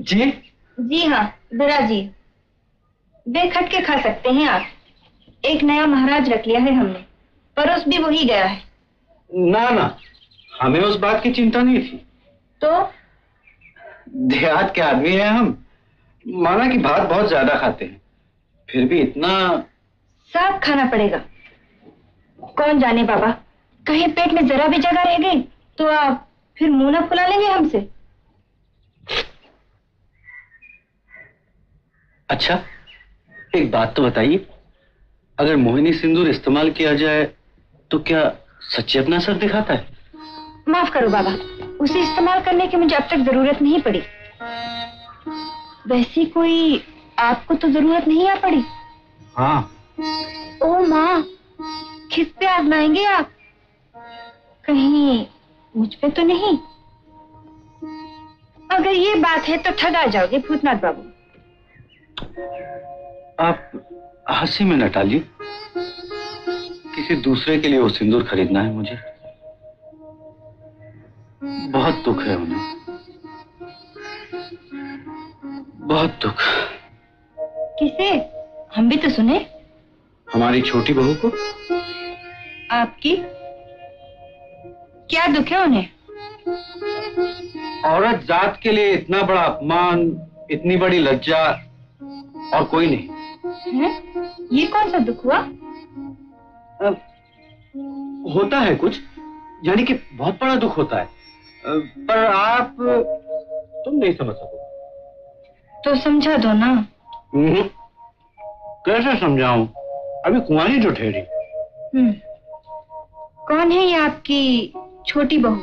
जी? जी हाँ जरा जी बेखट के खा सकते हैं आप। एक नया महाराज रख लिया है हमने। परोस भी वही गया है। ना ना। हमें उस बात की चिंता नहीं थी। तो? देहात के आदमी हैं हम। माना कि भात बहुत ज़्यादा खाते हैं। फिर भी इतना साफ़ खाना पड़ेगा। कौन जाने बाबा? कहीं पेट में जरा भी जगह रह गई तो आप फिर मुँह ना फुला लेंगे हमसे? अच्छा एक बात तो बताइए। अगर मोहिनी सिंदूर इस्तेमाल किया जाए तो क्या सच्चे अपना सर दिखाता है? माफ़ करो बाबा उसे इस्तेमाल करने की मुझे अब तक ज़रूरत नहीं पड़ी। वैसी कोई आपको तो ज़रूरत नहीं आ पड़ी? हाँ। ओ माँ किस पे आजमाएँगे आप? कहीं मुझ पे तो नहीं। अगर ये बात है तो ठगा जाओगे भूतनाथ बाबू। आप हँसी में न टालिए। किसी दूसरे के लिए वो सिंदूर खरीदना है मुझे। बहुत दुख है उन्हें। बहुत दुख। किसे? हम भी तो सुने। हमारी छोटी बहू को? आपकी? क्या दुख है उन्हें? औरत जात के लिए इतना बड़ा अपमान इतनी बड़ी लज्जा और कोई नहीं। है? ये कौन सा दुख हुआ? अब, होता है कुछ यानी कि बहुत बड़ा दुख होता है। अ, पर आप तुम नहीं समझ सकोगे तो समझा दो ना। हम्म, कैसे समझाऊं? अभी कुंवारी जो ठहरी। हम्म। कौन है ये आपकी छोटी बहू?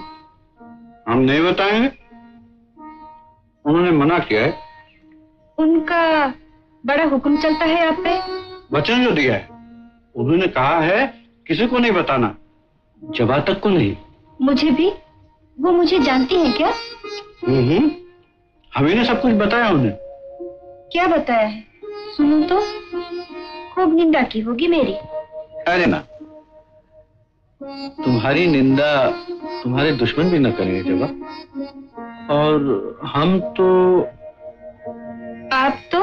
हम नहीं बताएँगे। उन्होंने मना किया है। उनका बड़ा हुक्म चलता है आप पे। वचन जो दिया है उन्होंने कहा है किसी को नहीं बताना। जबा तक को नहीं। मुझे भी? वो मुझे जानती है क्या? हम्म हमें ने सब कुछ बताया उन्हें। क्या बताया है? सुनो तो। खूब निंदा की होगी मेरी। अरे ना। तुम्हारी निंदा तुम्हारे दुश्मन भी न करेंगे जबा और हम तो आप तो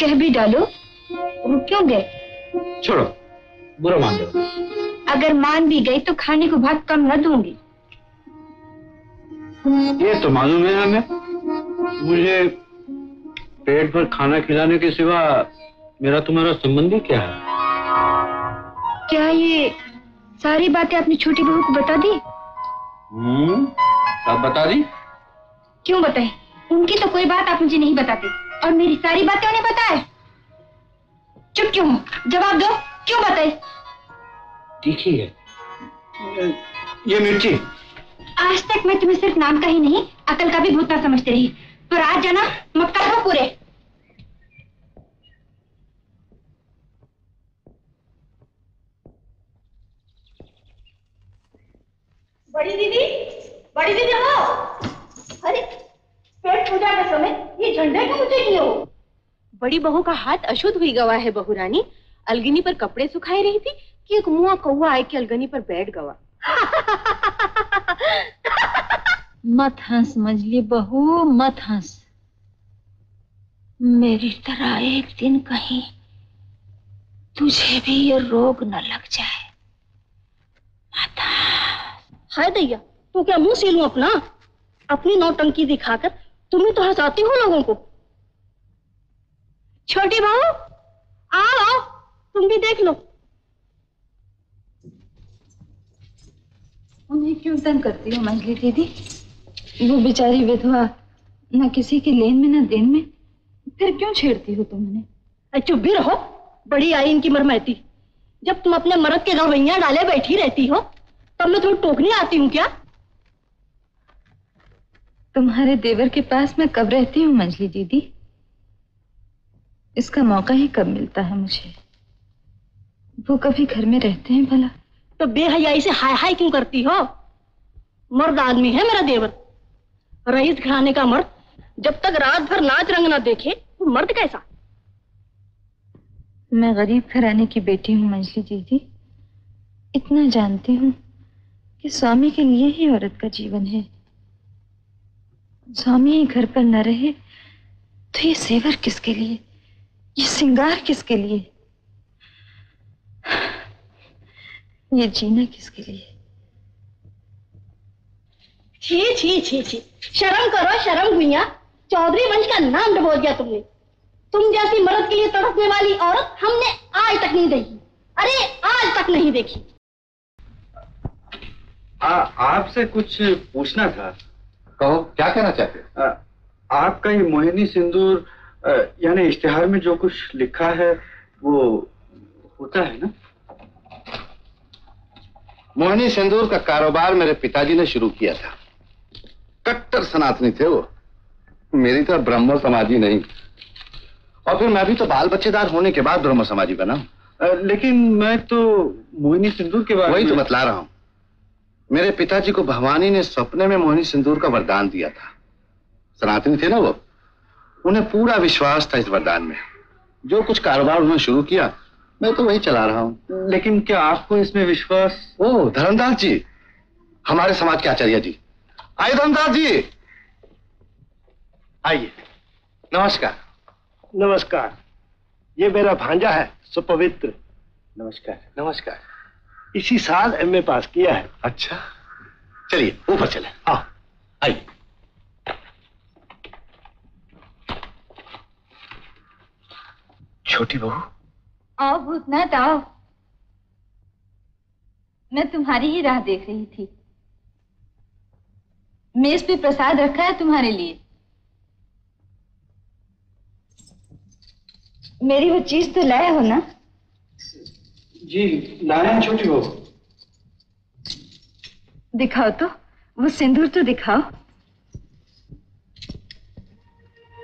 कह भी डालो वो क्यों गए? छोड़ो बुरा मान जाओ अगर मान भी गई तो खाने को भात कम न दूँगी। ये तो मालूम है हमें। मुझे पेट भर खाना खिलाने के सिवा मेरा तुम्हारा संबंधी क्या है? क्या ये सारी बातें अपनी छोटी बहू को बता दी? हम्म बता दी। क्यों बताए? उनकी तो कोई बात आप मुझे नहीं बताते। और मेरी सारी बातें उन्हें पता है चुप क्यों जवाब दो। क्यों बताए? तीखी है ये मिर्ची। आज तक मैं तुम्हें सिर्फ़ नाम का ही नहीं अकल का भी भूतना समझती रही। पर आज जाना मक्का हो पूरे। बड़ी दीदी बड़ी दीदी हो अरे पेट पूजा के समय ये झंडे क्यों ऊँचे किए हो? बड़ी बहू का हाथ अशुद्ध हुई गवा है बहू रानी। अलगनी पर कपड़े सुखाई रही थी कि एक मुआ कौआ आए के अलगनी पर बैठ गवा। मत हंस मजली बहू मत हंस। मेरी तरह एक दिन कहीं तुझे भी ये रोग न लग जाए। मत। हंस। हाय दैया तो क्या मुँह सीलूं अपना? अपनी नौटंकी दिखाकर तुम्हें तो हंसाती हो लोगों को। छोटी बहू आओ आओ तुम भी देख लो। उन्हें क्यों तंग करती हो मंजली दीदी? वो बेचारी विधवा। ना किसी के लेन में ना देन में। फिर क्यों छेड़ती हो तुम उन्हें? चुप भी रहो बड़ी आई इनकी मरमैती जब तुम अपने मर्द के रवैया डाले बैठी रहती हो तब मैं तुम्हें टोकने आती हूँ क्या? तुम्हारे देवर के पास मैं कब रहती हूँ मंजली दीदी? इसका मौका ही कब मिलता है मुझे? वो कभी घर में रहते हैं भला? तो बेहयाई से हाय हाय क्यों करती हो? मर्द आदमी है मेरा देवर। रईस घराने का मर्द जब तक रात भर नाच रंग ना देखे वो मर्द कैसा? मैं गरीब घराने की बेटी हूँ मंजली दीदी। इतना जानती हूँ कि स्वामी के लिए ही औरत का जीवन है। स्वामी ही घर पर न रहे तो ये सेवर किसके लिए? ये श्रृंगार किसके लिए? ये जीना किसके लिए? छी छी छी छी। शर्म करो शर्म भैया चौधरी वंश का नाम डबोल दिया तुमने। तुम जैसी मर्द के लिए तड़पने वाली औरत हमने आज तक नहीं देखी। अरे आज तक नहीं देखी। आपसे कुछ पूछना था। कहो क्या कहना चाहते हो? आपका ये मोहिनी सिंदूर यानी इश्तेहार में जो कुछ लिखा है वो होता है ना? मोहिनी सिंदूर का कारोबार मेरे पिताजी ने शुरू किया था। कट्टर सनातनी थे वो। मेरी तरह ब्रह्म समाजी नहीं। और फिर मैं भी तो बाल बच्चेदार होने के बाद ब्रह्म समाजी बना लेकिन मैं तो मोहिनी सिंदूर के बारे वही तो बतला रहा हूँ। मेरे पिताजी को भवानी ने सपने में मोहिनी सिंदूर का वरदान दिया था। सनातनी थे ना वो? उन्हें पूरा विश्वास था इस वरदान में। जो कुछ कारोबार उन्होंने शुरू किया मैं तो वही चला रहा हूँ। लेकिन क्या आपको इसमें विश्वास? ओ धर्मदास जी हमारे समाज के आचार्य जी। आइए धर्मदास जी। आइए। नमस्कार। नमस्कार। ये मेरा भांजा है सुपवित्र। नमस्कार। नमस्कार। इसी साल एमए पास किया है। अच्छा। चलिए ऊपर चले। आओ आइए। छोटी बहू। आओ भूतनाथ आओ। मैं तुम्हारी ही राह देख रही थी। मेज पे प्रसाद रखा है तुम्हारे लिए। मेरी वो चीज़ तो लाए हो ना? जी लाए छोटी हो दिखाओ तो वो सिंदूर तो दिखाओ।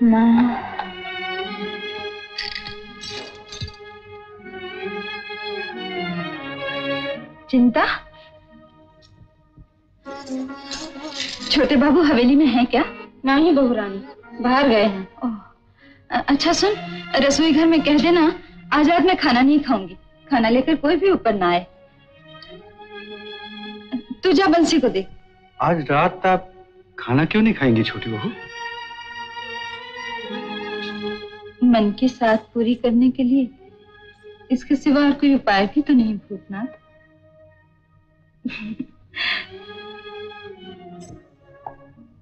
माँ। चिंता? छोटे बाबू हवेली में है क्या? नहीं बहू रानी बाहर गए हैं। ओह अच्छा सुन रसोई घर में कह देना आज रात मैं खाना नहीं खाऊँगी। खाना लेकर कोई भी ऊपर ना आए। तू जा बंसी को दे आज रात आप खाना क्यों नहीं खाएँगी छोटी बहू? मन की साथ पूरी करने के लिए इसके सिवा और कोई उपाय भी तो नहीं भूतनाथ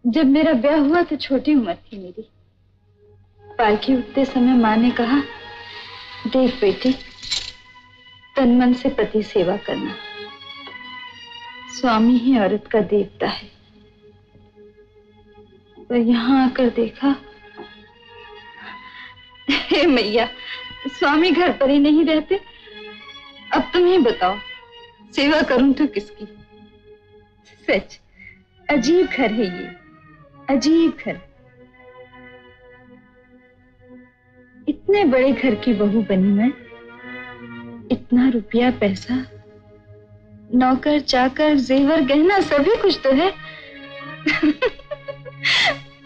जब मेरा ब्याह हुआ तो छोटी उम्र थी मेरी। पालकी उठते समय माँ ने कहा देख बेटी तन मन से पति सेवा करना। स्वामी ही औरत का देवता है। पर यहाँ आकर देखा, हे मैया, स्वामी घर पर ही नहीं रहते। अब तुम ही बताओ, सेवा करूँ तो किसकी? सच, अजीब घर है ये, अजीब घर। इतने बड़े घर की बहू बनी मैं इतना रुपया पैसा नौकर चाकर जेवर गहना सभी कुछ तो है।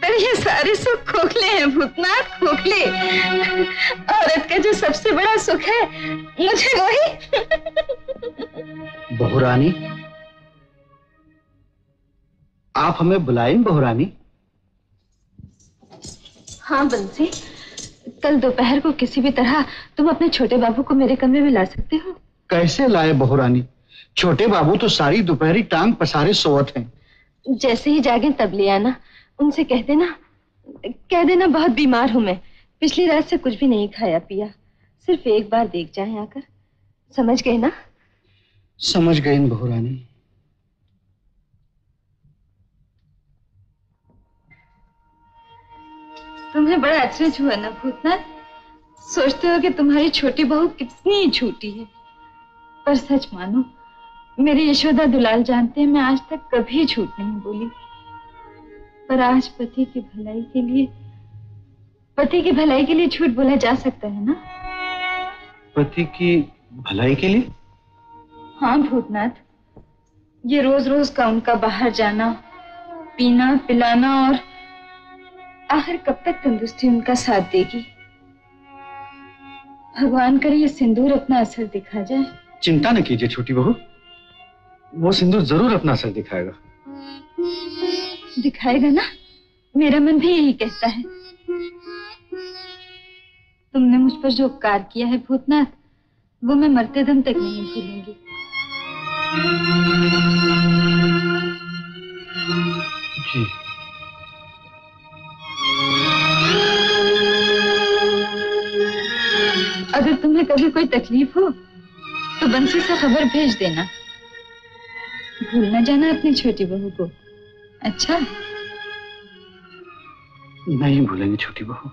पर ये सारे सुख खोखले हैं भूतनाथ खोखले। औरत का जो सबसे बड़ा सुख है मुझे वही। बहुरानी आप हमें बुलाएँ बहुरानी? हाँ बंसी। कल दोपहर को किसी भी तरह तुम अपने छोटे बाबू को मेरे कमरे में ला सकते हो। कैसे लाए बहुरानी? छोटे बाबू तो सारी दोपहरी टांग पसारे सोवत हैं। जैसे ही जागे तब ले आना। उनसे कह देना कह देना बहुत बीमार हूँ मैं। पिछली रात से कुछ भी नहीं खाया पिया। सिर्फ़ एक बार देख जाए आकर। समझ गए ना? समझ गए बहुरानी। तुम्हें बड़ा अचरज हुआ ना भूतनाथ सोचते हो कि तुम्हारी छोटी बहू कितनी झूठी है। पर सच मानो मेरी यशोदा दुलाल जानते हैं मैं आज तक कभी झूठ नहीं बोली। पर आज पति की भलाई के लिए पति की भलाई के लिए झूठ बोला जा सकता है ना? पति की भलाई के लिए? हाँ भूतनाथ ये रोज रोज का उनका बाहर जाना पीना पिलाना और आखिर कब तक तंदुरुस्ती उनका साथ देगी? भगवान करे ये सिंदूर अपना असर दिखा जाए। चिंता न कीजिए छोटी बहू। वो सिंदूर ज़रूर अपना असर दिखाएगा। दिखाएगा ना? मेरा मन भी यही कहता है। तुमने मुझ पर जो उपकार किया है भूतनाथ वो मैं मरते दम तक नहीं भूलूँगी। जी। अगर तुम्हें कभी कोई तकलीफ़ हो तो बंसी से खबर भेज देना। भूल न जाना अपनी छोटी बहू को। अच्छा? नहीं भूलेंगे छोटी बहू।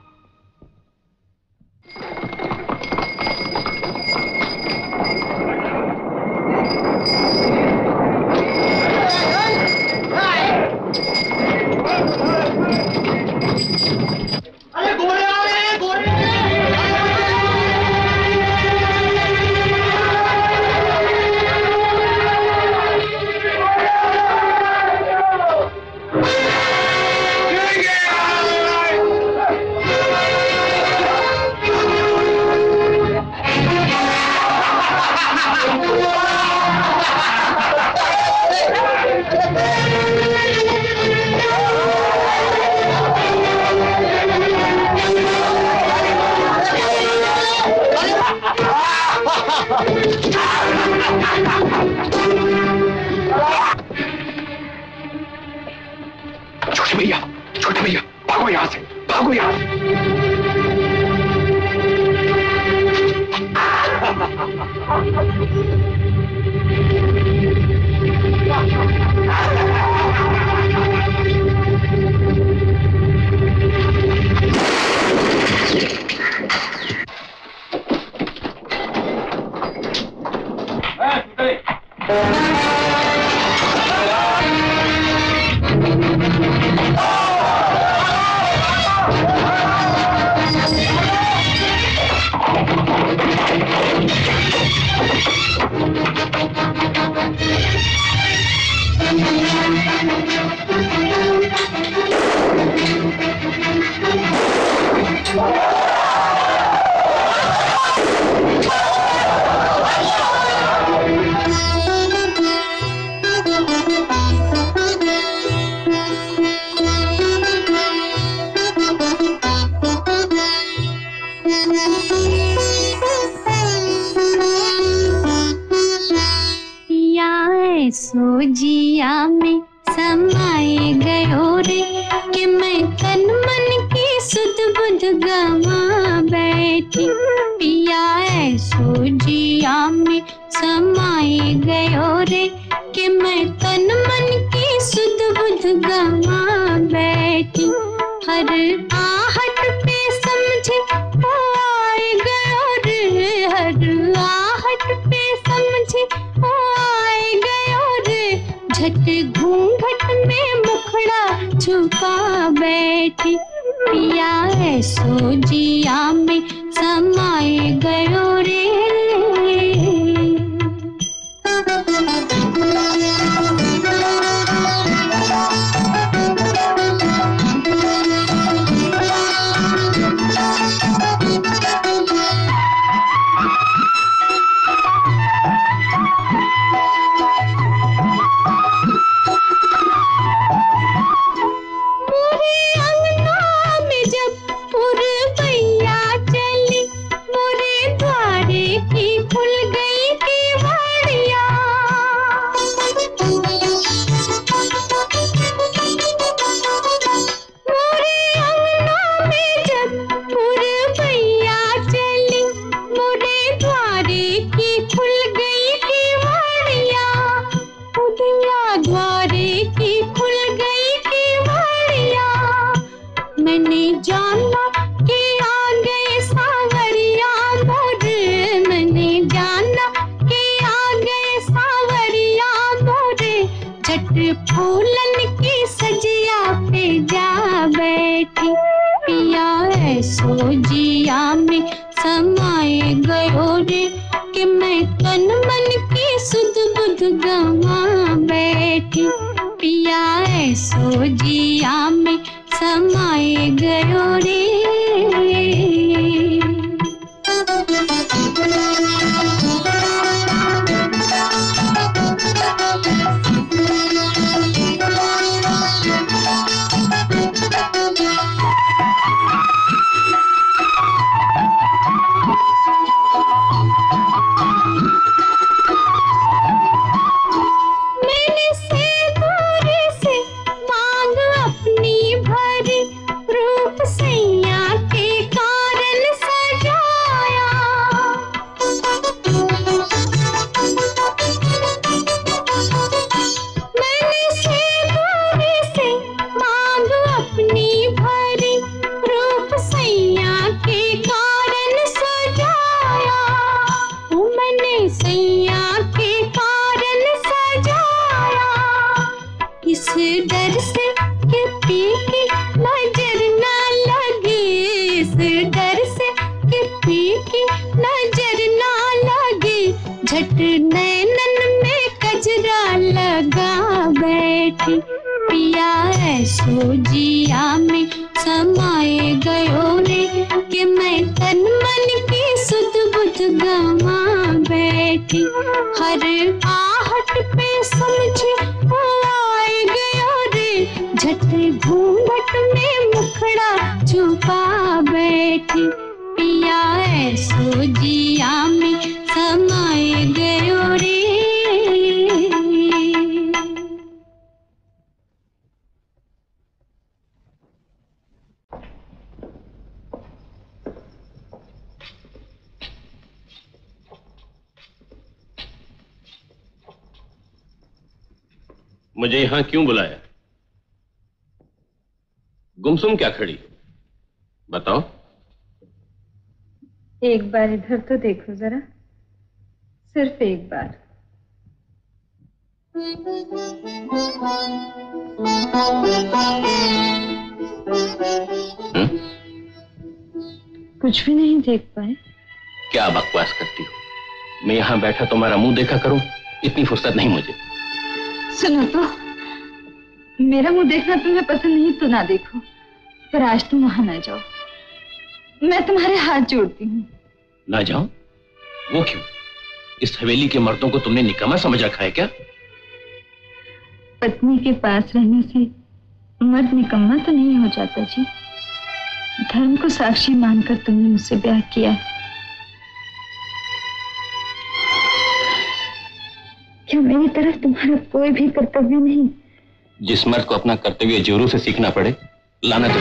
बुध गवा बैठी, हर आहट पे समझे आए गया रे। झट घूंघट में मुखड़ा छुपा बैठी, पिया सो जिया में समाए गयो रे। मुझे यहाँ क्यों बुलाया? गुमसुम क्या खड़ी? बताओ। एक बार इधर तो देखो जरा। सिर्फ़ एक बार। हम्म? कुछ भी नहीं देख पाए। क्या बकवास करती हो? मैं यहाँ बैठा तुम्हारा मुँह देखा करूँ? इतनी फुर्सत नहीं मुझे। सुनो तो। मेरा मुँह देखना तुम्हें पसंद नहीं तो ना देखो। पर आज तुम वहाँ ना जाओ। मैं तुम्हारे हाथ जोड़ती हूँ। ना जाओ वो क्यों? इस हवेली के मर्दों को तुमने निकम्मा समझ रखा है क्या? पत्नी के पास रहने से मर्द निकम्मा तो नहीं हो जाता जी। धर्म को साक्षी मानकर तुमने मुझसे ब्याह किया। है। क्या मेरी तरफ़ तुम्हारा कोई भी कर्तव्य नहीं? जिस मर्द को अपना कर्तव्य जोरों से सीखना पड़े लाना तो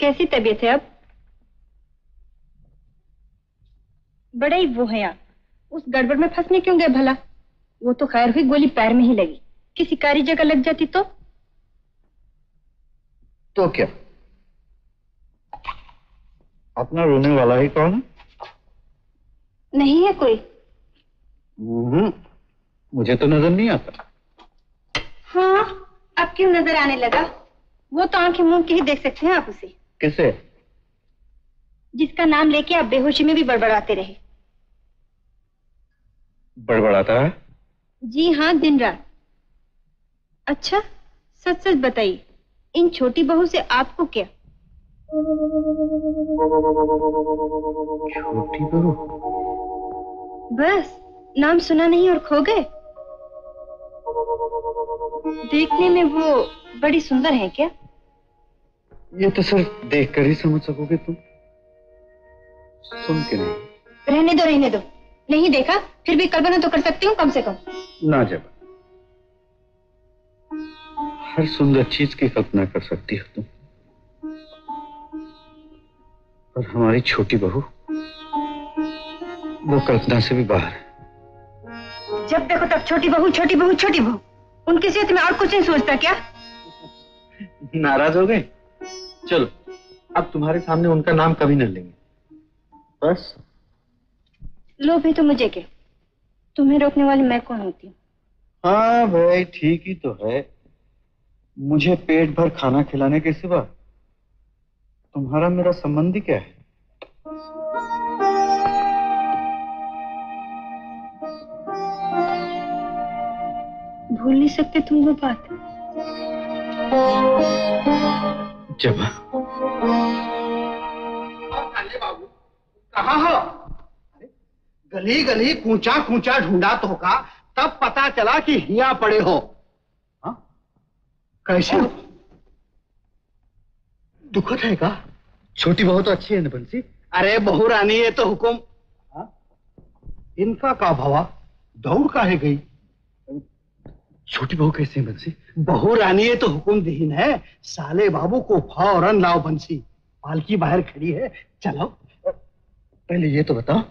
कैसी तबीयत है अब? बड़े ही वो है यहाँ उस गड़बड़ में फंसने क्यों गए भला? वो तो खैर हुई गोली पैर में ही लगी। किसी कारी जगह लग जाती तो? तो क्या? अपना रोने वाला ही कौन है? नहीं है कोई। हम्म, मुझे तो नज़र नहीं आता। हाँ अब क्यों नज़र आने लगा? वो तो आँखें मुँह के ही देख सकते हैं आप उसे। किसे? जिसका नाम लेके आप बेहोशी में भी बड़बड़ाते रहे। बड़बड़ाता है? जी हाँ दिन रात। अच्छा सच सच बताइए इन छोटी बहू से आपको क्या? छोटी बहू? बस नाम सुना नहीं और खो गए। देखने में वो बड़ी सुंदर है क्या? ये तो सिर्फ़ देख कर ही समझ सकोगे तुम। सुन के नहीं। रहने दो रहने दो। नहीं देखा? फिर भी कल्पना तो कर सकती हूँ कम से कम। ना जब। हर सुंदर चीज़ की कल्पना कर सकती हो तुम। पर हमारी छोटी बहू वो कल्पना से भी बाहर है। जब देखो तब छोटी बहू छोटी बहू छोटी बहू। उनकी सेहत में और कुछ नहीं सोचता क्या? नाराज़ हो गए? चलो अब तुम्हारे सामने उनका नाम कभी न लेंगे। बस। लो भी तो मुझे क्या तुम्हें रोकने वाली मैं कौन होती? हूँ हाँ भाई ठीक ही तो है। मुझे पेट भर खाना खिलाने के सिवा तुम्हारा मेरा संबंध ही क्या है? भूल नहीं सकते तुम वो बात। जब बाबू कहा हो? गली गली कूचा कूचा ढूंढा तो का तब पता चला कि हिया पड़े हो हाँ? कैसे हो? दुखद है का? छोटी बहू तो अच्छी है ना बंसी? अरे बहू रानी ये तो हुकुम। हाँ? इनका का भवा? दौड़ का है गई? छोटी बहू कैसे है बंसी? बहू रानी है तो हुकुम दहीन है। साले बाबू को फ़ौरन लाओ बंसी। पालकी बाहर खड़ी है। चलो। पहले ये तो बताओ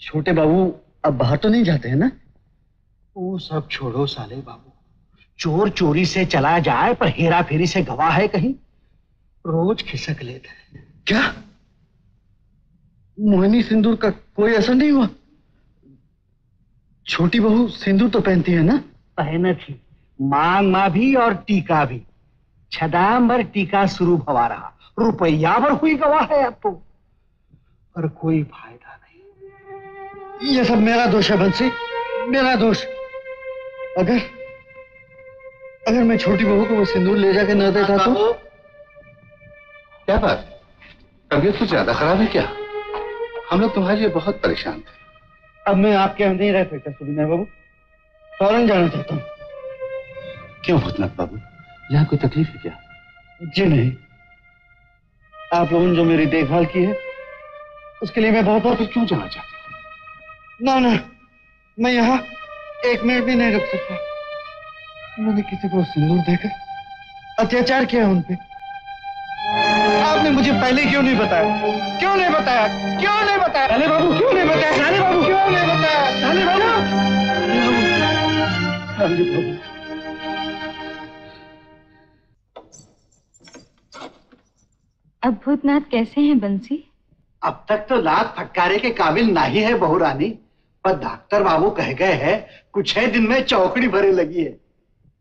छोटे बाबू अब बाहर तो नहीं जाते हैं ना? वो सब छोड़ो साले बाबू। चोर चोरी से चला जाए पर हेरा फेरी से गवाह है कहीं? रोज खिसक लेता है। क्या? मोहिनी सिंदूर का कोई असर नहीं हुआ? छोटी बहू सिंदूर तो पहनती है ना? पहन थी मांग माँ भी और टीका भी। छदाम भर टीका शुरू भवा रहा। रुपया भर हुई गवाह है अब तो पर कोई फ़ायदा नहीं। ये सब मेरा दोष है बंसी। मेरा दोष। अगर अगर मैं छोटी बहू को वो सिंदूर ले जाके न देता तो? क्या बात? तबीयत कुछ ज़्यादा खराब है क्या? हम लोग तुम्हारे लिए बहुत परेशान थे। अब मैं आपके यहाँ नहीं रह सकता सुविनय बाबू। फ़ौरन जाना चाहता हूँ। क्यों भूतनाथ बाबू? यहाँ कोई तकलीफ़ है क्या? जी नहीं। आप लोगों ने जो मेरी देखभाल की है उसके लिए मैं बहुत बहुत फिर क्यों जाना चाहते हो? ना ना मैं यहाँ एक मिनट भी नहीं रुक सकता। मैंने किसी को सिंदूर देकर अत्याचार किया उन पे आपने मुझे पहले क्यों नहीं बताया? क्यों नहीं बताया? क्यों नहीं बताया? साले बाबू क्यों नहीं बताया? साले बाबू क्यों नहीं बताया? साले बाबू! अब भूतनाथ कैसे हैं बंसी? अब तक तो लात फटकारे के काबिल नहीं है बहू रानी पर डॉक्टर बाबू कह गए हैं कुछ है दिन में चौकड़ी भरे लगी है।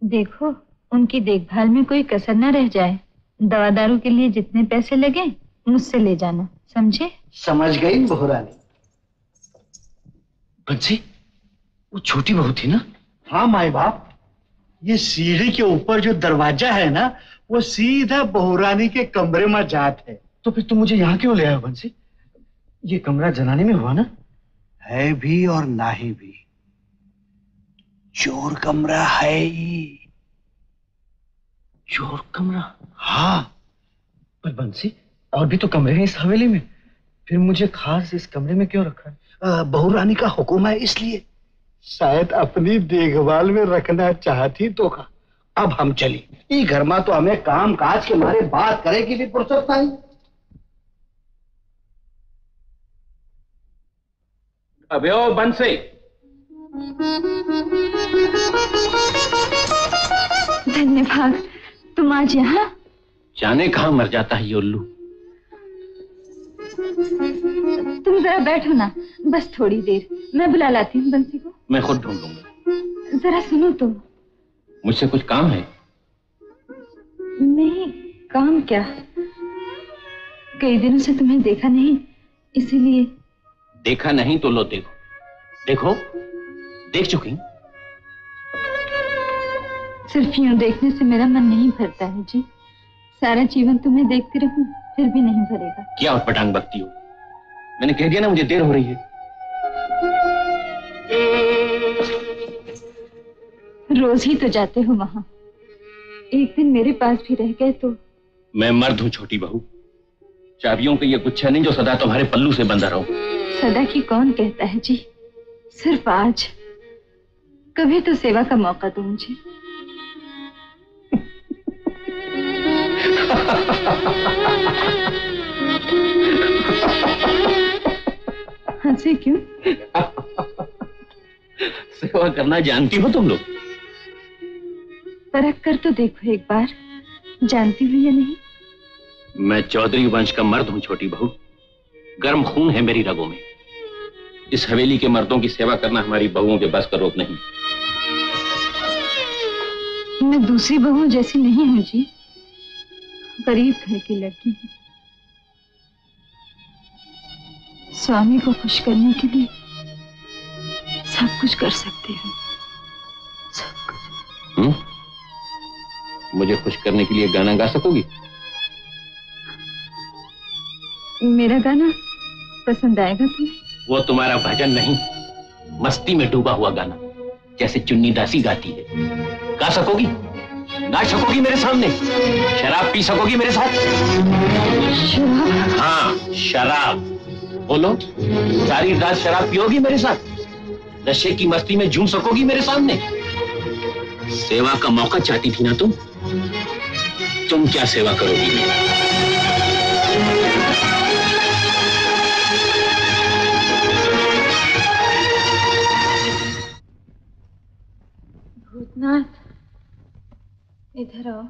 देखो उनकी देखभाल में कोई कसर न रह जाए। दवा दारू के लिए जितने पैसे लगे मुझसे ले जाना समझे? समझ गई बहू रानी बंसी वो छोटी बहू थी ना? हाँ माए बाप। ये सीढ़ी के ऊपर जो दरवाज़ा है ना वो सीधा बहुरानी के कमरे में जात है। तो फिर तुम मुझे यहाँ क्यों ले आयो बंसी? ये कमरा जनानी में हुआ ना? है भी और ना ही भी। चोर कमरा है। ही चोर कमरा? हाँ। पर बंसी और भी तो कमरे हैं इस हवेली में। फिर मुझे खास इस कमरे में क्यों रखा है? अ, बहुरानी का हुक्म है इसलिए। शायद अपनी देखभाल में रखना चाहती तो का अब हम चली। ई घर में तो हमें काम काज के मारे बात करे की भी फुर्सत नहीं। अबे ओ बंसे। धन्यवाद। तुम आज यहाँ? जाने कहा मर जाता है ये उल्लू? तुम जरा बैठो ना बस थोड़ी देर। मैं बुला लाती हूँ बंसी को। मैं खुद ढूंढ लूँगा जरा सुनो तो मुझसे कुछ काम है? नहीं काम क्या? कई दिनों से तुम्हें देखा नहीं इसीलिए। देखा नहीं तो लो देखो। देखो। देख चुकी सिर्फ़ यूँ देखने से मेरा मन नहीं भरता है जी। सारा जीवन तुम्हें देखती रहूँ फिर भी नहीं भरेगा। क्या और पटांग बकती हो? मैंने कह दिया ना मुझे देर हो रही है। रोज ही तो जाते हो वहाँ। एक दिन मेरे पास भी रह गए तो। मैं मर्द हूँ छोटी बहू। चाबियों का ये गुच्छा नहीं जो सदा तुम्हारे पल्लू से बंधा रहो। सदा की कौन कहता है जी? सिर्फ़ आज। कभी तो सेवा का मौका दो मुझे। हंसे क्यों? सेवा करना जानती हो तुम लोग? परख कर तो देखो एक बार। जानती हूँ या नहीं? मैं चौधरी वंश का मर्द हूँ छोटी बहू। गर्म खून है मेरी रगों में। इस हवेली के मर्दों की सेवा करना हमारी बहुओं के बस का रोक नहीं। मैं दूसरी बहू जैसी नहीं हूँ जी। गरीब घर की लड़की हूँ। स्वामी को खुश करने के लिए सब कुछ कर सकती हूँ। सब कुछ। हम्म? मुझे खुश करने के लिए गाना गा सकोगी? मेरा गाना पसंद आएगा तुम्हें वो तुम्हारा भजन नहीं मस्ती में डूबा हुआ गाना जैसे चुन्नी दासी गाती है। गा सकोगी? गा सकोगी मेरे सामने? शराब पी सकोगी मेरे साथ? हाँ शराब। बोलो, सारी रात शराब पियोगी मेरे साथ? नशे की मस्ती में झूम सकोगी मेरे सामने? सेवा का मौका चाहती थी ना तुम? तुम क्या सेवा करोगी मेरी? भूतनाथ इधर आओ।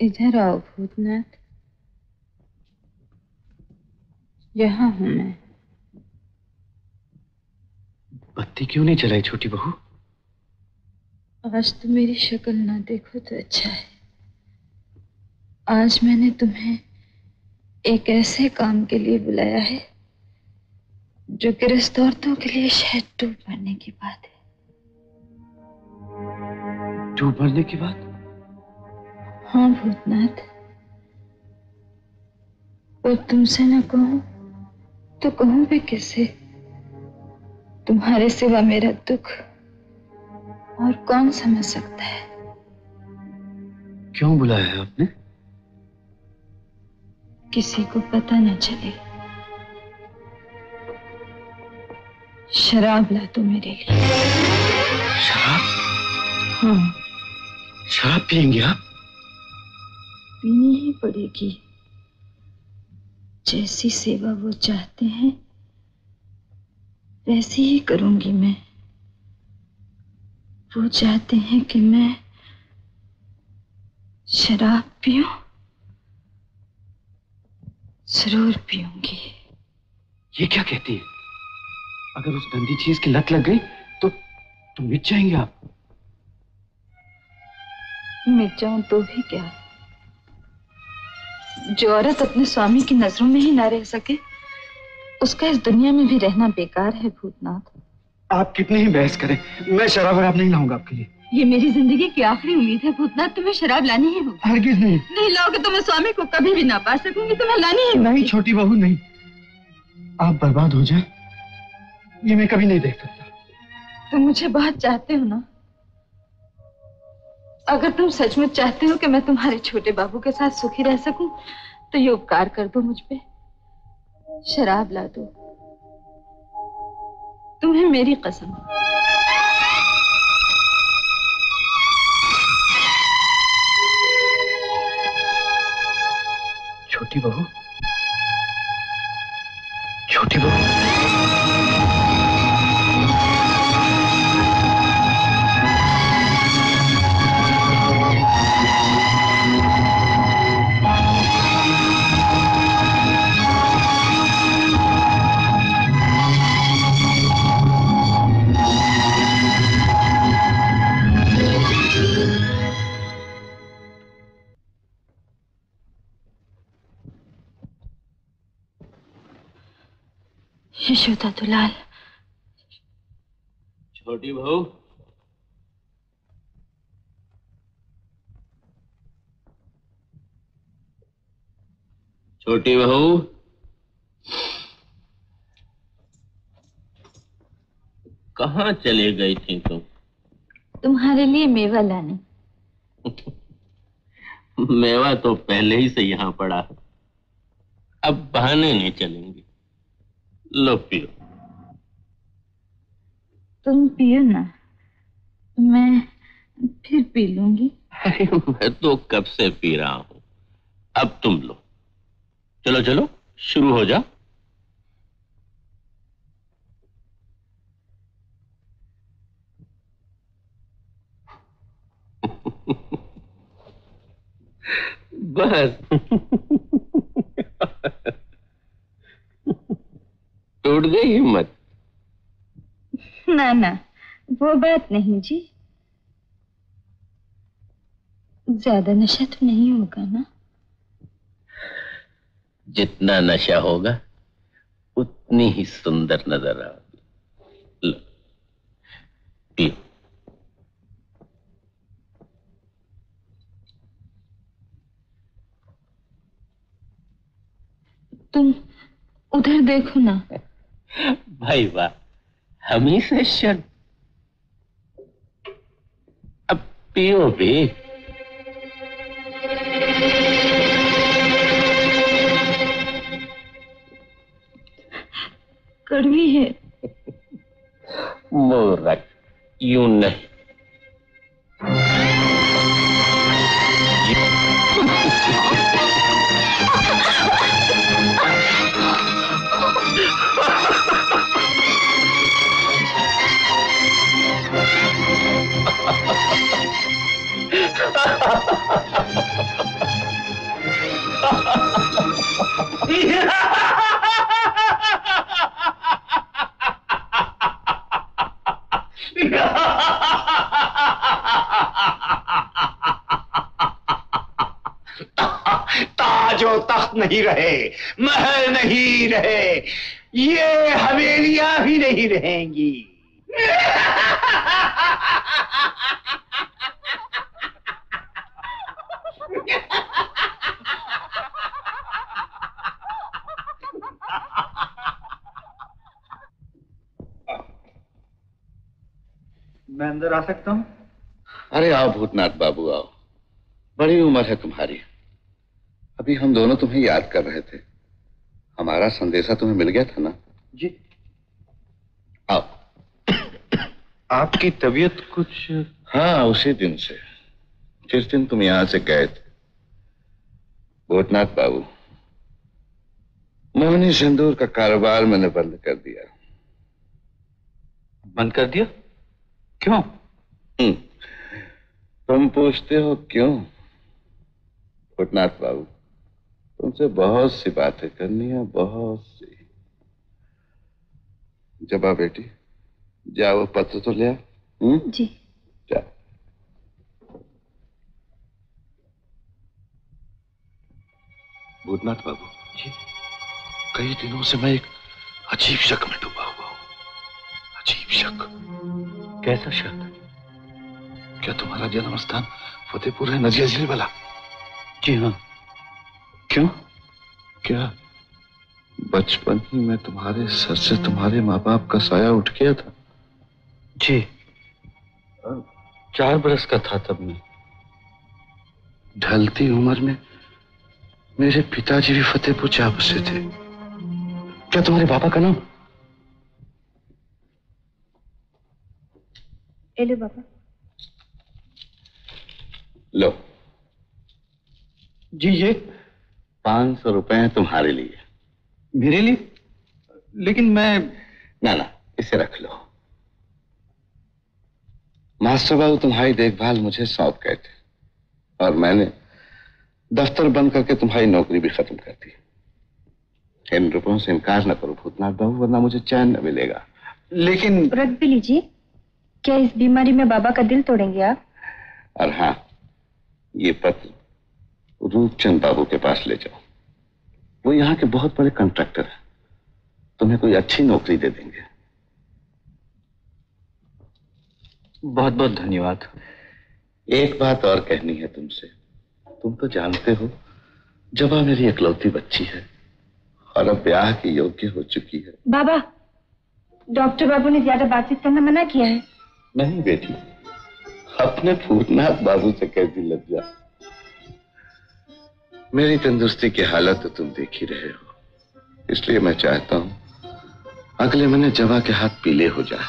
इधर आओ भूतनाथ। यहाँ हूँ मैं। बत्ती क्यों नहीं चलाई छोटी बहू? आज तुम मेरी शक्ल ना देखो तो अच्छा है। आज मैंने तुम्हें एक ऐसे काम के लिए बुलाया है जो गृहस्थ औरतों के लिए शायद टूट पड़ने की बात है। डूब मरने की बात? हाँ भूतनाथ। और तुमसे ना कहूँ तो कहूँ भी किससे तुम्हारे सिवा मेरा दुख और कौन समझ सकता है? क्यों बुलाया है आपने? किसी को पता न चले। शराब ला दो मेरे लिए। शराब? हाँ। शराब पियेंगे आप? पीनी ही पड़ेगी। जैसी सेवा वो चाहते हैं वैसी ही करूँगी मैं। वो चाहते हैं कि मैं शराब पीऊं ज़रूर पीऊँगी। ये क्या कहती है? अगर उस गंदी चीज़ की लत लग गई तो तो मिट जाएँगे आप। मिट जाऊँ तो भी क्या? जो औरत अपने स्वामी की नज़रों में ही ना रह सके उसका इस दुनिया में भी रहना बेकार है भूतनाथ। आप कितनी ही बहस करें मैं शराब वराब नहीं लाऊँगा आपके लिए। ये मेरी ज़िंदगी की आखिरी उम्मीद है भूतनाथ तुम्हें शराब लानी ही होगी। हरगिज नहीं। नहीं लाओगे तो मैं स्वामी को कभी भी ना पा सकूँगी तुम्हें लानी ही नहीं छोटी बहू नहीं। आप बर्बाद हो जाए ये मैं कभी नहीं देख सकता। तुम मुझे बहुत चाहते हो ना। अगर तुम सचमुच चाहते हो कि मैं तुम्हारे छोटे बाबू के साथ सुखी रह सकूँ तो ये उपकार कर दो मुझ पे। शराब ला दो। तुम्हें मेरी कसम। छोटी बहू। छोटी बहू। यशोदा दुलाल। छोटी बहू। छोटी बहू। कहा चले गई थी तुम? तुम्हारे लिए मेवा लाने। मेवा तो पहले ही से यहाँ पड़ा। है अब बहाने नहीं चलेंगे। लो पियो तुम पियो ना मैं फिर पी लूँगी। अरे मैं तो कब से पी रहा हूँ। अब तुम लो। चलो चलो शुरू हो जा। बस। टूट गई हिम्मत। ना ना वो बात नहीं जी। ज़्यादा नशा तो नहीं होगा ना? जितना नशा होगा उतनी ही सुंदर नज़र आओगी लो पियो तुम उधर देखो ना। भाई वाह हम ही से शर्म। अब पियो भी। कड़वी है। मोरक यू नहीं। ताजो तख्त नहीं रहे महल नहीं रहे ये हवेलियाँ भी नहीं रहेंगी। अंदर आ सकता हूँ? अरे आओ भूतनाथ बाबू आओ। बड़ी उम्र है तुम्हारी। अभी हम दोनों तुम्हें याद कर रहे थे। हमारा संदेशा तुम्हें मिल गया था ना? जी। आओ। आपकी तबीयत कुछ हाँ उसी दिन से। जिस दिन तुम यहाँ से गए थे। भूतनाथ बाबू मोहनी सिंदूर का कारोबार मैंने बंद कर दिया। बंद कर दिया? क्यों? तुम पूछते हो क्यों? भूतनाथ बाबू तुमसे बहुत सी बातें करनी है बहुत सी। जबा बेटी जाओ पत्र तो ले आओ। हम्म? जी। जा भूतनाथ बाबू जी। कई दिनों से मैं एक अजीब शक में डूबा हुआ हूँ। अजीब शक। कैसा शक? क्या तुम्हारा जन्म स्थान फतेहपुर है? नजिया ज़िले वाला? जी हाँ। क्यों? क्या बचपन ही में तुम्हारे सर से तुम्हारे माँ बाप का साया उठ गया था? जी। चार बरस का था तब मैं। ढलती उम्र में मेरे पिताजी भी फतेहपुर जा बसे थे। क्या तुम्हारे पापा का नाम? एलो बाबा। लो। जी ये पाँच सौ रुपए हैं तुम्हारे लिए। मेरे लिए? लेकिन मैं ना ना इसे रख लो। मास्टर बाबू तुम्हारी देखभाल मुझे सौंप गए थे। और मैंने दफ्तर बंद करके तुम्हारी नौकरी भी खत्म कर दी। इन रुपयों से इनकार न करो भूतनाथ बाबू वरना मुझे चैन न मिलेगा। लेकिन रख भी लीजिए। क्या इस बीमारी में बाबा का दिल तोड़ेंगे आप? और हाँ ये पत्र रूपचंद बाबू के पास ले जाओ। वो यहाँ के बहुत बड़े कंट्रैक्टर हैं। तुम्हें कोई अच्छी नौकरी दे देंगे। बहुत बहुत धन्यवाद। एक बात और कहनी है तुमसे। तुम तो जानते हो जबा मेरी इकलौती बच्ची है और अब ब्याह के योग्य हो चुकी है। बाबा डॉक्टर बाबू ने ज़्यादा बातचीत करना मना किया है। नहीं बेटी अपने भूतनाथ बाबू से कैसी लज्जा मेरी तंदुरुस्ती की हालत तो तुम देख ही रहे हो। इसलिए मैं चाहता हूँ अगले महीने जवा के हाथ पीले हो जाए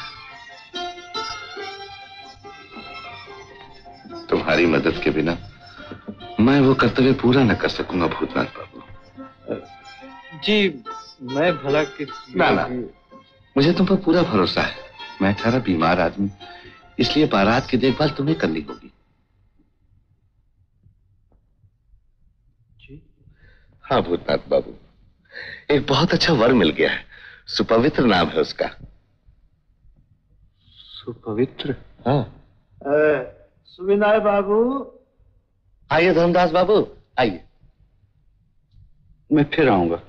तुम्हारी मदद के बिना मैं वो कर्तव्य पूरा न कर सकूँगा भूतनाथ बाबू। जी मैं भला किस ना ना। मुझे तुम पर पूरा भरोसा है। मैं ठहरा बीमार आदमी इसलिए बारात की देखभाल तुम्हें करनी होगी। हाँ भूतनाथ बाबू। एक बहुत अच्छा वर मिल गया है। सुपवित्र नाम है उसका। सुपवित्र? हाँ। सुविनाय बाबू? आइए धर्मदास बाबू आइए। मैं फिर आऊँगा।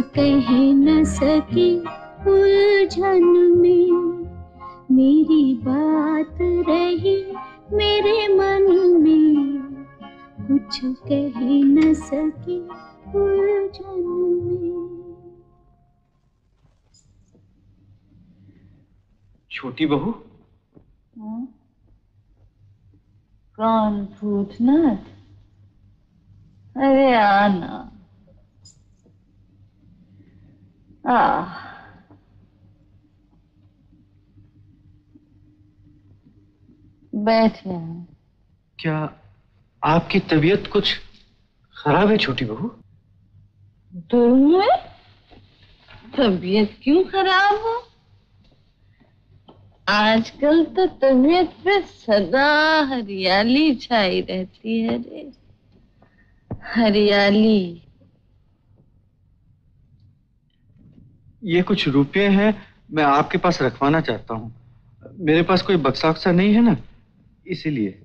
कह न सकी उलझन में। मेरी बात रही मेरे मन में। कुछ कह न सकी उलझन में। छोटी बहू। कौन भूतनाथ अरे आना। आ बैठ क्या आपकी तबीयत कुछ खराब है छोटी बहू? तुम्हें तबीयत क्यों खराब हो? आजकल तो तबीयत पे सदा हरियाली छाई रहती है रे। हरियाली ये कुछ रुपये हैं मैं आपके पास रखवाना चाहता हूँ। मेरे पास कोई बक्सा वक्सा नहीं है ना? इसीलिए।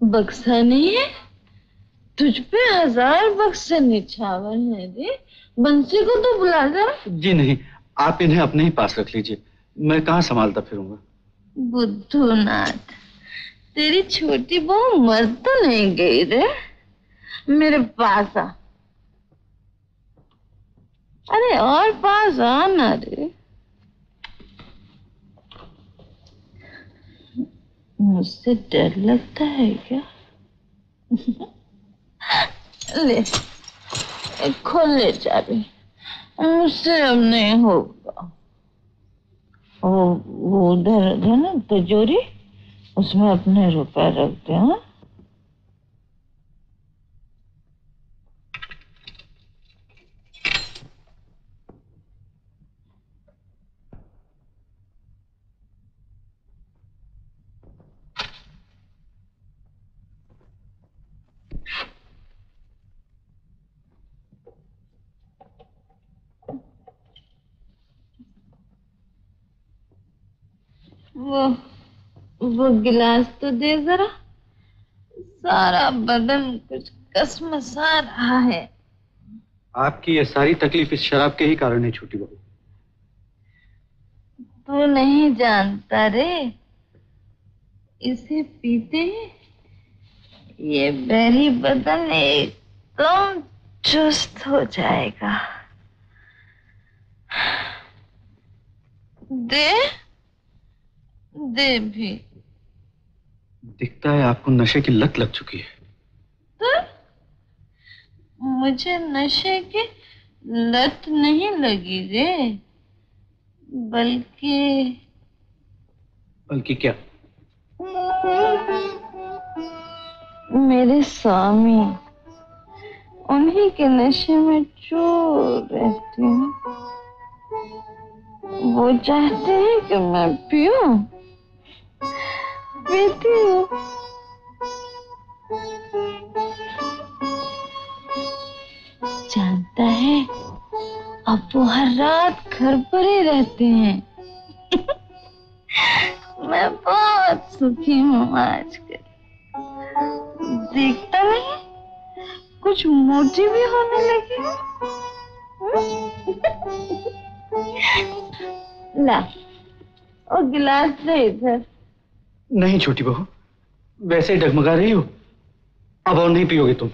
बक्सा नहीं है? तुझ पे हज़ार बक्से निछावर है रे। बंसी को तो बुला जरा जी नहीं आप इन्हें अपने ही पास रख लीजिए। मैं कहाँ संभालता फिरूँगा? बुद्धूनाथ तेरी छोटी बहू मर तो नहीं गई रे। मेरे पास आ। अरे और पास आ ना रे। मुझसे डर लगता है क्या? ले, खोल ले चाबी। मुझसे अब नहीं होगा। वो वो उधर है ना, तिजोरी? उसमें अपने रुपए रख दे हाँ वो वो गिलास तो दे जरा। सारा बदन कुछ कसमसा रहा है। आपकी ये सारी तकलीफ़ इस शराब के ही कारण है छोटी बहू। तू नहीं जानता रे इसे पीते ये बैरी बदन एकदम चुस्त हो जाएगा। दे दे भी। दिखता है आपको नशे की लत लग चुकी है। तो मुझे नशे की लत नहीं लगी रे बल्कि बल्कि क्या? मेरे स्वामी उन्हीं के नशे में चोर रहती हूँ वो चाहते हैं कि मैं पीऊं। जानता है, अब वो हर रात घर पर ही रहते हैं। मैं बहुत सुखी हूँ आजकल। देखता नहीं, कुछ मोटी भी होने लगी ला, और गिलास दे इधर। नहीं छोटी बहू। वैसे ही डगमगा रही हो। अब और नहीं पियोगे तुम।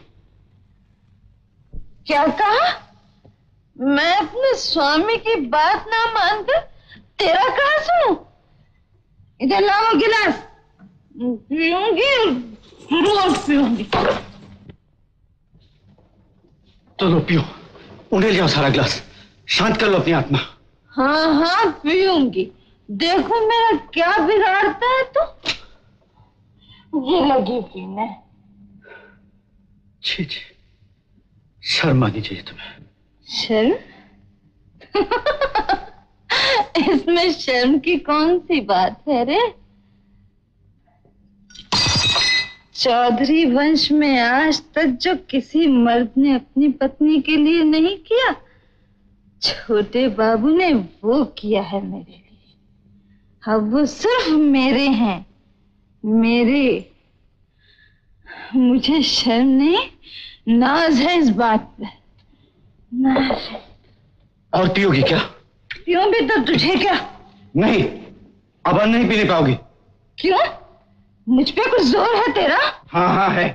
क्या कहा? मैं अपने स्वामी की बात ना मानकर तेरा कहा सुनूं? इधर लाओ गिलास। पीऊँगी रोज पीऊँगी। तो लो पियो। उन्हें जाओ सारा गिलास। शांत कर लो अपनी आत्मा। हाँ हाँ पीऊँगी। देखो मेरा क्या बिगाड़ता है तो। ये लगी पीने छी छी। शर्म आनी चाहिए तुम्हें। शर्म? इसमें शर्म की कौन सी बात है रे? चौधरी वंश में आज तक जो किसी मर्द ने अपनी पत्नी के लिए नहीं किया छोटे बाबू ने वो किया है मेरे अब वो सिर्फ़ मेरे हैं मेरे मुझे शर्म नहीं नाज है इस बात पे नाज है और पियोगी क्या भी तो तुझे क्या नहीं अब नहीं पीने पाओगी क्यों मुझ पे कुछ ज़ोर है तेरा हाँ हाँ है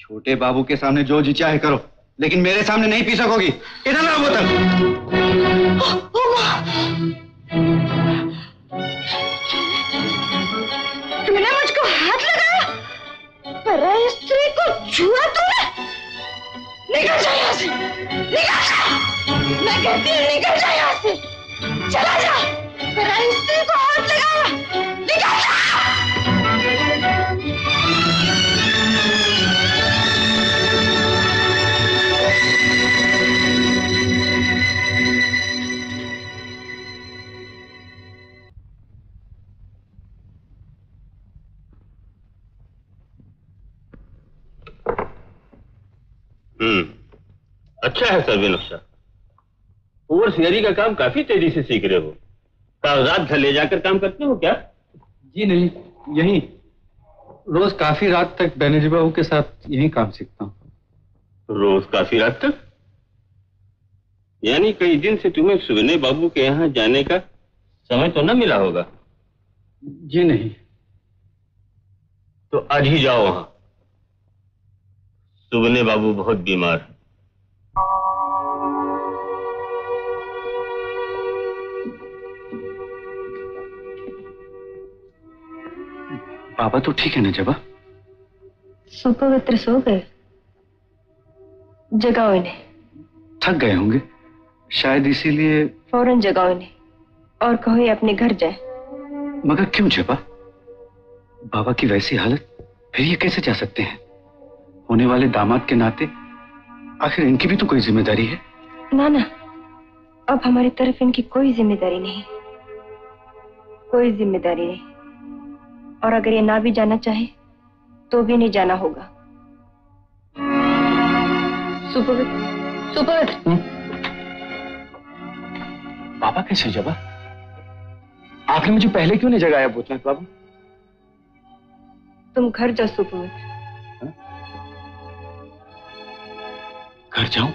छोटे बाबू के सामने जो जी चाहे करो लेकिन मेरे सामने नहीं पी सकोगी इधर लाओ बोतल लगाया स्त्री को छुआ तूने? निकल जा यहाँ से। निकल जा। मैं कहती हूँ, निकल जा यहाँ से। चला जा। पराई स्त्री को हाथ लगा निकल जा। अच्छा है सर्वे नक्शा ओवरसियरी का काम काफ़ी तेज़ी से सीख रहे हो। कागजात घर ले जाकर काम करते हो क्या? जी नहीं यही। रोज काफ़ी रात तक बैनर्जी बाबू के साथ यही काम सीखता हूँ। रोज काफ़ी रात तक? यानी कई दिन से तुम्हें सुगने बाबू के यहाँ जाने का समय तो न मिला होगा। जी नहीं। तो आज ही जाओ वहाँ। सुगने बाबू बहुत बीमार है। बाबा तो ठीक है ना जबा? सुपवित्र सो गए। जगाओ इन्हें। थक गए होंगे। शायद इसीलिए फ़ौरन जगाओ इन्हें। और कहो ये अपने घर जाए। मगर क्यों जबा? बाबा की वैसी हालत फिर ये कैसे जा सकते हैं? होने वाले दामाद के नाते आखिर इनकी भी तो कोई ज़िम्मेदारी है? ना ना। अब हमारी तरफ़ इनकी कोई ज़िम्मेदारी नहीं। कोई ज़िम्मेदारी नहीं। और अगर ये ना भी जाना चाहे तो भी नहीं जाना होगा। सुपवित्र सुपवित्र बाबा कैसे जबा? आपने मुझे पहले क्यों नहीं जगाया भूतनाथ बाबू? तुम घर जाओ सुपवित्र घर जाऊँ?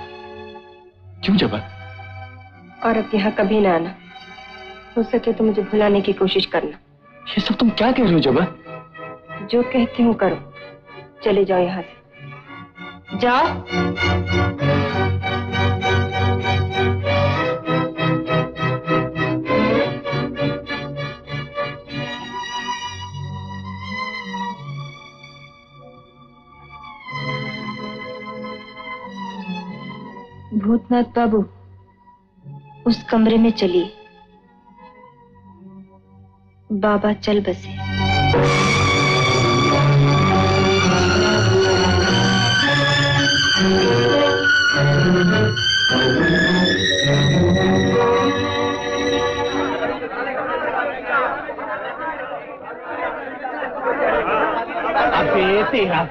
क्यों जबा? और अब यहाँ कभी ना आना। हो सके तो मुझे भुलाने की कोशिश करना। ये सब तुम क्या कह रहे हो जबा? जो कहती हूँ करो। चले जाओ यहाँ से। जाओ। भूतनाथ बाबू उस कमरे में चलिए बाबा चल बसे।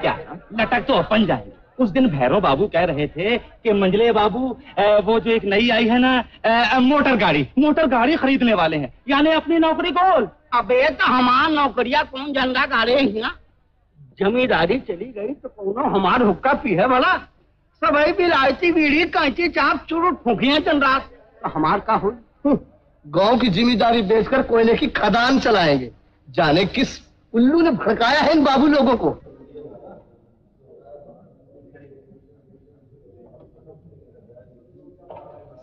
क्या? लटक तो अपन जाएँगे। उस दिन भैरव बाबू कह रहे थे कि मंजले बाबू वो जो एक नई आई है ना मोटर गाड़ी मोटर गाड़ी खरीदने वाले हैं। यानी अपनी नौकरी खोल। अबे तो हमार नौकरिया कौन झंडा गाड़े हिया जमींदारी चली गई तो कौनो हमार हुक्का पी है भला। सबई बिलायती बीड़ी कैंची चाप चुरू ठुकिया चल रात। तो हमार का हो गाँव की ज़िम्मेदारी बेचकर कोयले की खदान चलाएँगे। जाने किस उल्लू ने भड़काया है इन बाबू लोगों को?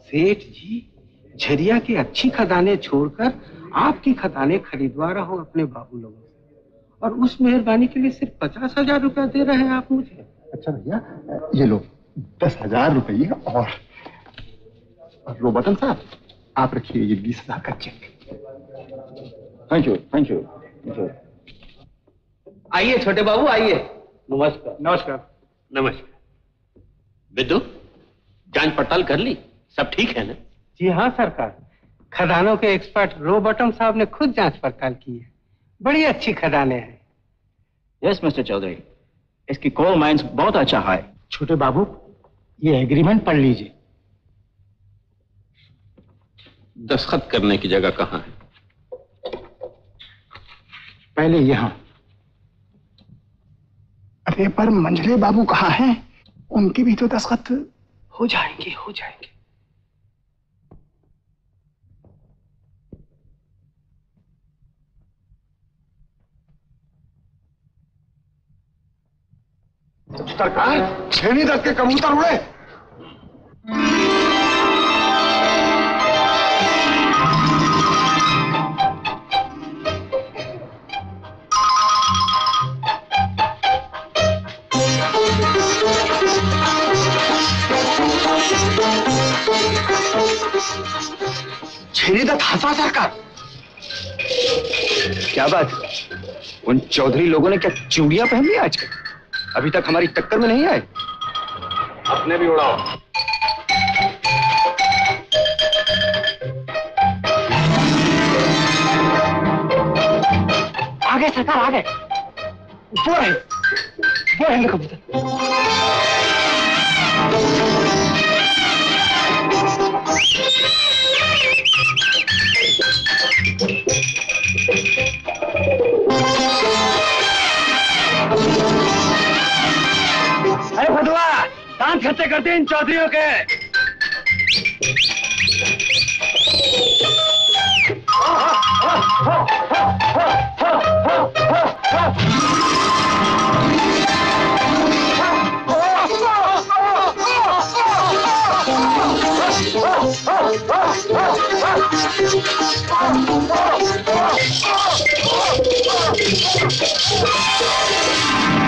सेठ जी झरिया की अच्छी खदाने छोड़कर आपकी खदाने खरीदवा रहा हूँ अपने बाबू लोगों से। और उस मेहरबानी के लिए सिर्फ़ पचास हज़ार रुपया दे रहे हैं आप मुझे। अच्छा भैया ये लो दस हज़ार रुपये और और रोबोटन साहब आप रखिए ये बीस हज़ार का cheque thank you thank you आइए छोटे बाबू आइए। नमस्कार। नमस्कार। नमस्कार। विद्यु जाँच पड़ताल कर ली? सब ठीक है ना? जी हाँ सरकार। खदानों के एक्सपर्ट रो बटम साहब ने खुद जाँच पड़ताल की है। बड़ी अच्छी खदानें हैं। यस मिस्टर चौधरी इसकी कोल माइंस बहुत अच्छा है। छोटे बाबू ये एग्रीमेंट पढ़ लीजिए। दस्खत करने की जगह कहाँ है? पहले यहाँ। अरे पर मंझले बाबू कहाँ हैं? उनकी भी तो दस्खत हो जाएँगे हो जाएँगे। सरकार छेनी दस के कबूतर उड़े। हंसा सरकार क्या बात? उन चौधरी लोगों ने क्या चूड़ियाँ पहन ली आज अभी तक हमारी टक्कर में नहीं आए। अपने भी उड़ाओ। आ गए सरकार आ गए। वो रहे। वो रहे कबूतर कान खट्टे कर दे इन चौधरियों के।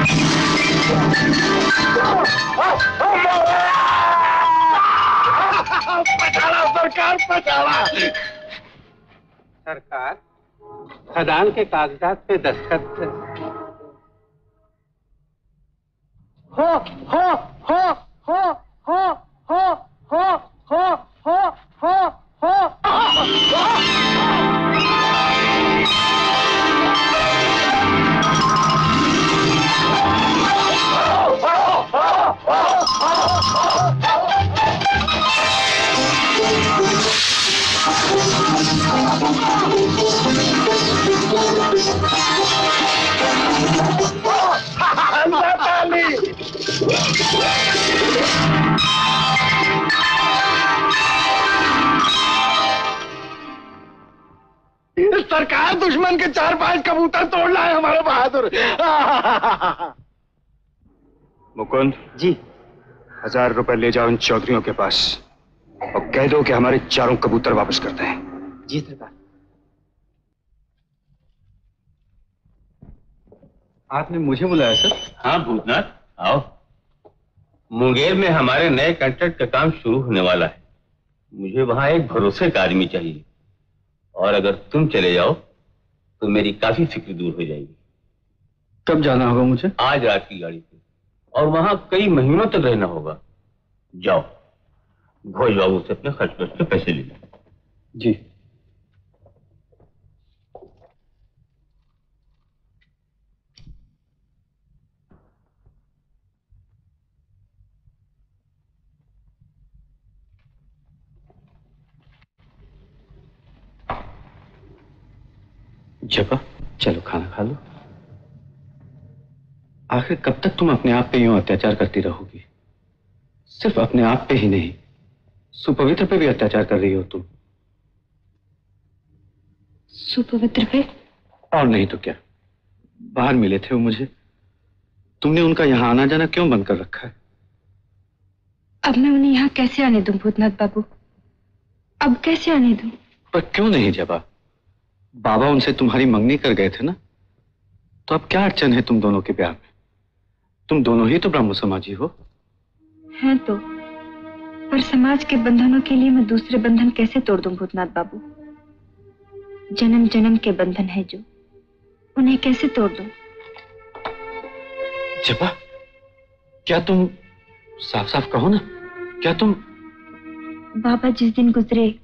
Oh, सरकार खदान के कागजात पे दस्तखत हो हो हो हो हो हो हो हो हो हो हो सरकार दुश्मन के चार पाँच कबूतर तोड़ लाए हमारे बहादुर। मुकुंद। जी। हज़ार रुपए ले जाओ इन चौधरियों के पास और कह दो कि हमारे चारों कबूतर वापस करते हैं। जी सरकार। आपने मुझे बुलाया सर? हाँ भूतनाथ आओ। मुंगेर में हमारे नए कंट्रैक्ट का काम शुरू होने वाला है। मुझे वहाँ एक भरोसे का आदमी चाहिए। और अगर तुम चले जाओ तो मेरी काफ़ी फ़िक्र दूर हो जाएगी। कब जाना होगा मुझे? आज रात की गाड़ी। और वहाँ कई महीनों तक रहना होगा। जाओ, भोज बाबू से अपने खर्च के पैसे ले लो। जी। जपा चलो खाना खा लो। आखिर कब तक तुम अपने आप पे यूँ अत्याचार करती रहोगी? सिर्फ़ अपने आप पे ही नहीं सुपवित्र पे भी अत्याचार कर रही हो तुम। सुपवित्र पे? और नहीं तो क्या? बाहर मिले थे वो मुझे। तुमने उनका यहाँ आना जाना क्यों बंद कर रखा है? अब मैं उन्हें यहाँ कैसे आने दूँ भूतनाथ बाबू? अब कैसे आने दूँ? पर क्यों नहीं जबा बाबा उनसे तुम्हारी मंगनी कर गए थे ना? तो अब क्या अड़चन है तुम दोनों के प्यार में? तुम दोनों ही तो ब्रह्म समाजी हो। हैं तो। पर समाज के बंधनों के लिए मैं दूसरे बंधन कैसे तोड़ दूँ भूतनाथ बाबू? जन्म जन्म के बंधन है जो। उन्हें कैसे तोड़ दूँ? जपा क्या तुम साफ़ साफ़ कहो ना? क्या तुम बाबा जिस दिन गुजरे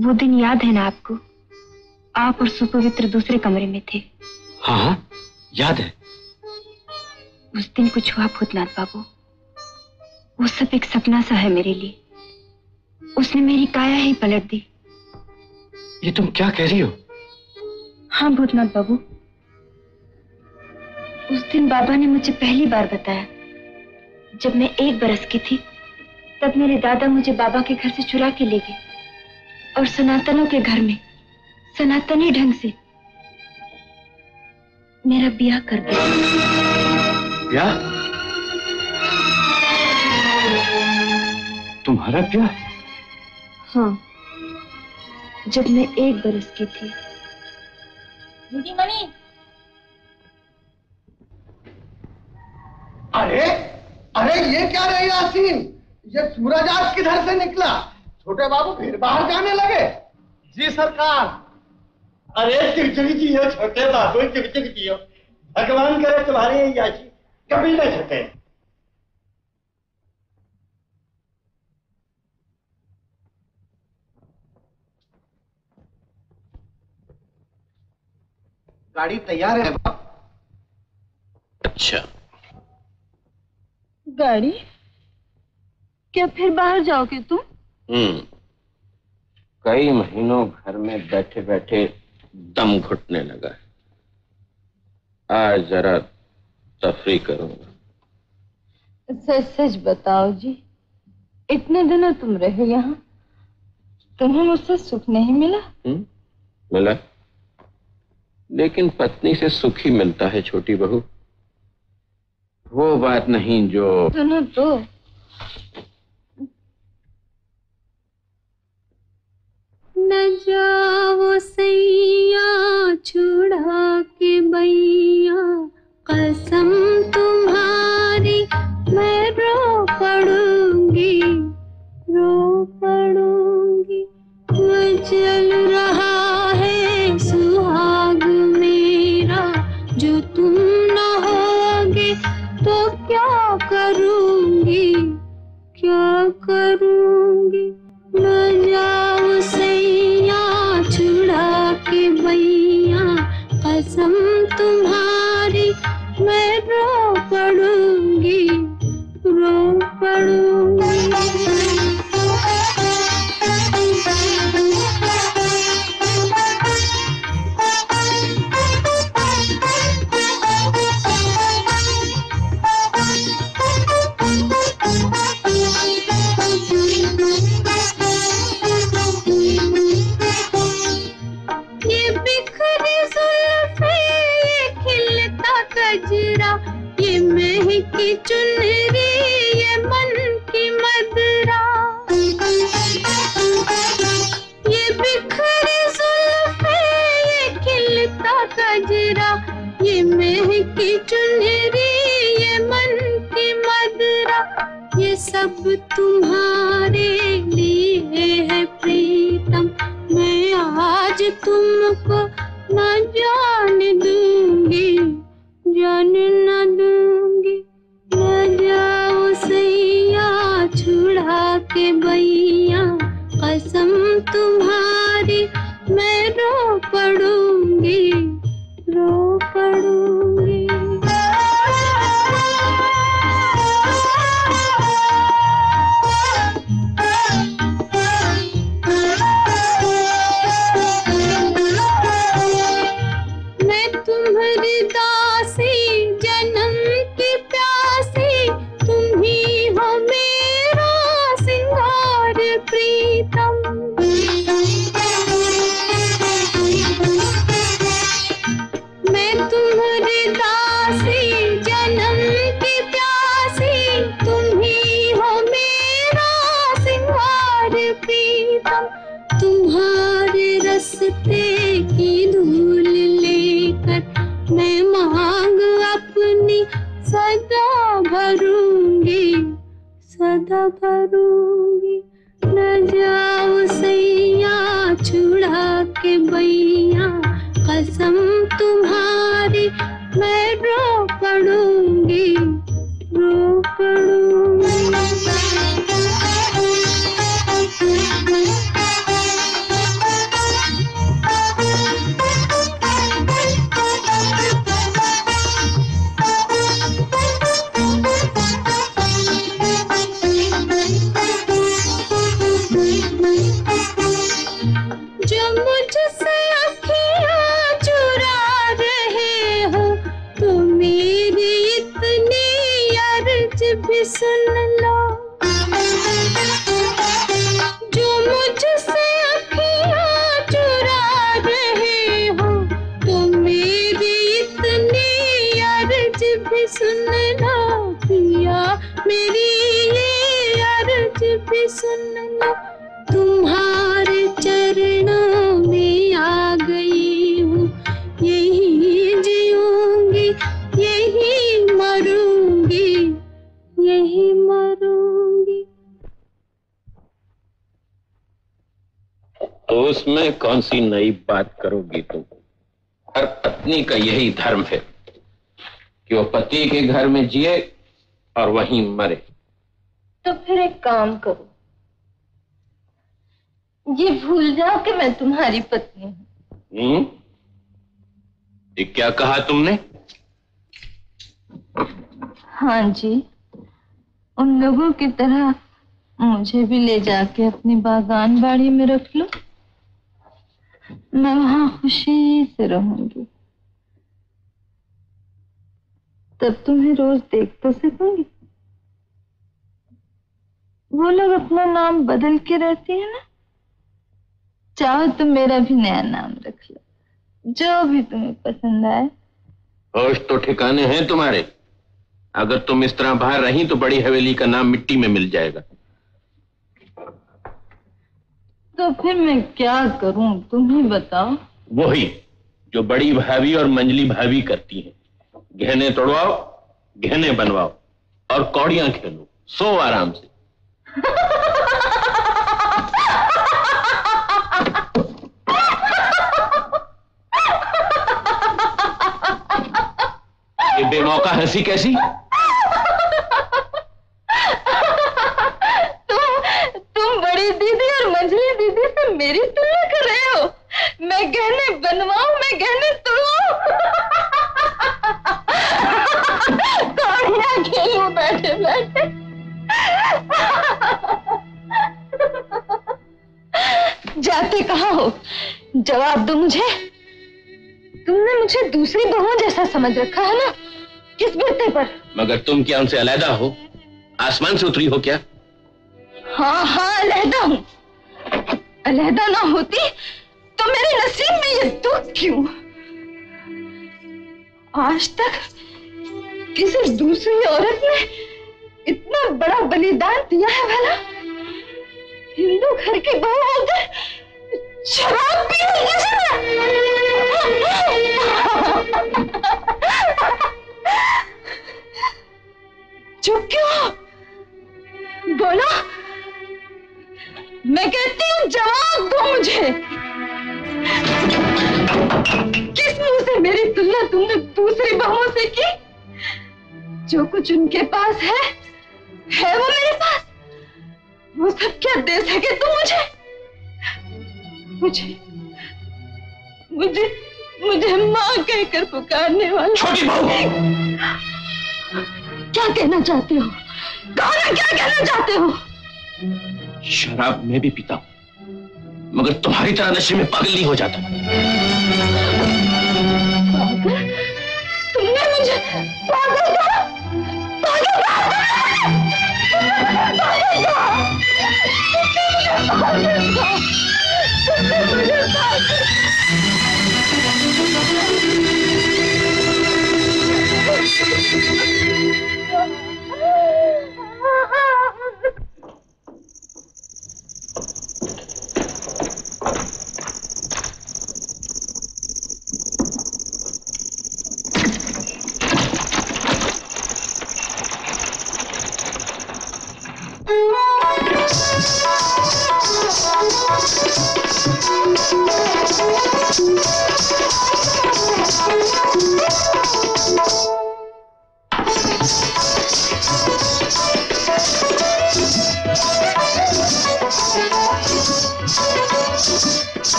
वो दिन याद है ना आपको? आप और सुपवित्र दूसरे कमरे में थे। हाँ हाँ याद है। उस दिन कुछ हुआ भूतनाथ बाबू। वो सब एक सपना सा है मेरे लिए। उसने मेरी काया ही पलट दी। ये तुम क्या कह रही हो? हाँ भूतनाथ बाबू। उस दिन बाबा ने मुझे पहली बार बताया। जब मैं एक बरस की थी तब मेरे दादा मुझे बाबा के घर से चुरा के ले गए और सनातनों के घर में सनातनी ढंग से मेरा ब्याह कर दिया। ब्याह तुम्हारा ब्याह हाँ जब मैं एक बरस की थी। मणि अरे अरे ये क्या रही यासीन ये सूरज आज किधर से निकला? छोटे बाबू फिर बाहर जाने लगे। जी सरकार। अरे चिड़चिड़ी की हो छोटे बाबू चिड़चिड़ी की भगवान करे तुम्हारी ये याची कभी न छटे गाड़ी तैयार है बाप। अच्छा। गाड़ी? क्या फिर बाहर जाओगे तुम? हम्म। कई महीनों घर में बैठे बैठे दम घुटने लगा है। आज जरा तफरी करूँगा। सच सच बताओ जी इतने दिनों तुम रहे यहाँ तुम्हें मुझसे सुख नहीं मिला? हम्म मिला। लेकिन पत्नी से सुख ही मिलता है छोटी बहू। वो बात नहीं जो सुनो तो। न जाओ सैया छुड़ा के बैया कसम तुम्हारी मैं रो पड़ूँगी रो पड़ूँगी चल रहा सब भरूँगी न जाओ सैया छुड़ा के बैया जिए और वहीं मरे। तो फिर एक काम करो। ये भूल जाओ कि मैं तुम्हारी पत्नी हूँ। हम्म? ये क्या कहा तुमने? हाँ जी उन लोगों की तरह मुझे भी ले जाके अपनी बागान बाड़ी में रख लो। मैं वहाँ खुशी से रहूँगी। तब तुम्हें रोज देख तो सकूँगी। वो लोग अपना नाम बदल के रहते हैं ना? चाहो तो मेरा भी नया नाम रख लो। जो भी तुम्हें पसंद आए। होश तो ठिकाने हैं तुम्हारे। अगर तुम इस तरह बाहर रही तो बड़ी हवेली का नाम मिट्टी में मिल जाएगा। तो फिर मैं क्या करूँ? तुम ही बताओ। वही जो बड़ी भाभी और मंजली भाभी करती हैं। गहने तोड़वाओ, गहने बनवाओ और कौड़ियाँ खेलो, सो आराम से। ये बेमौका हँसी कैसी? तुम बड़ी दीदी और मंझली दीदी से मेरी तुलना कर रहे हो। मैं गहने बनवाऊं जवाब दो मुझे। तुमने मुझे दूसरी बहू जैसा समझ रखा है ना? किस बिस्ते पर? मगर तुम क्या उनसे अलहदा हो? आसमान से उतरी हो क्या? हाँ हाँ अलहदा हूँ। अलहदा ना होती तो मेरे नसीब में ये दुख क्यों? आज तक किसी दूसरी औरत ने इतना बड़ा बलिदान दिया है भला? हिंदू घर की बहू होकर शराब पी चुप क्यों बोलो। मैं कहती हूँ, जवाब दो मुझे। किस मुँह से मेरी तुलना तुमने दूसरी बहुओं से की? जो कुछ उनके पास है है वो मेरे पास। वो सब क्या दे सके तुम मुझे? मुझे मुझे मुझे माँ कहकर पुकारने वाला। छोटी बहू! क्या कहना चाहते हो? कहो ना क्या कहना चाहते हो? शराब मैं भी पीता हूँ मगर तुम्हारी तरह नशे में पागल नहीं हो जाता। पागल? तुमने मुझे पागल कहा?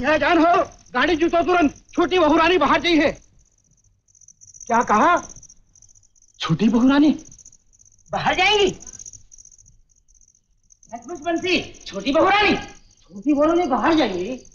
जान हो, गाड़ी जूतो तुरंत, छोटी बहुरानी बाहर चाहिए क्या कहा? छोटी बहुरानी? बाहर जाएँगी। बनती छोटी बहुरानी। छोटी बहुरानी बाहर जाएँगी।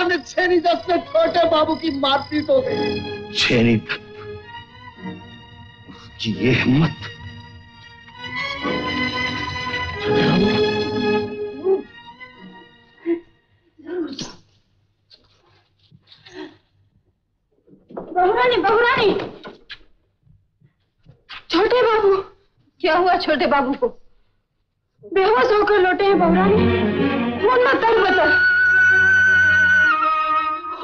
बाज़ार में छेनी दस में छोटे बाबू की मारपीट हो गई। छेनी उसकी ये हिम्मत। बहुरानी बहुरानी। छोटे बाबू। क्या हुआ छोटे बाबू को? बेहोश होकर लौटे हैं बहुरानी। मत तर बता।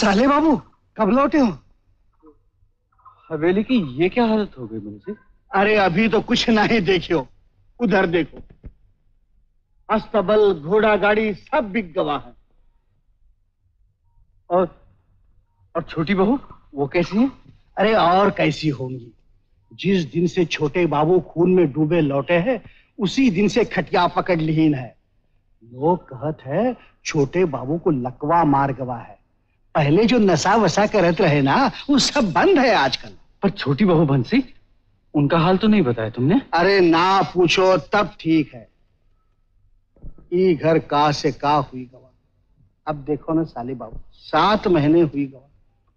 साले बाबू कब लौटे हो? हवेली की ये क्या हालत हो गई मुझे अरे अभी तो कुछ नहीं देखियो उधर देखो। अस्तबल घोड़ा गाड़ी सब बिक गवा है। और और छोटी बहू वो कैसी है? अरे और कैसी होंगी। जिस दिन से छोटे बाबू खून में डूबे लौटे हैं उसी दिन से खटिया पकड़ लीन है। लोग कहत है छोटे बाबू को लकवा मार गवा है। पहले जो नशा वसा करत रहे ना वो सब बंद है आजकल। पर छोटी बहू बंसी उनका हाल तो नहीं बताया तुमने? अरे ना पूछो तब ठीक है। ई घर का से का हुई गवा अब देखो ना साले बाबू सात महीने हुई गवा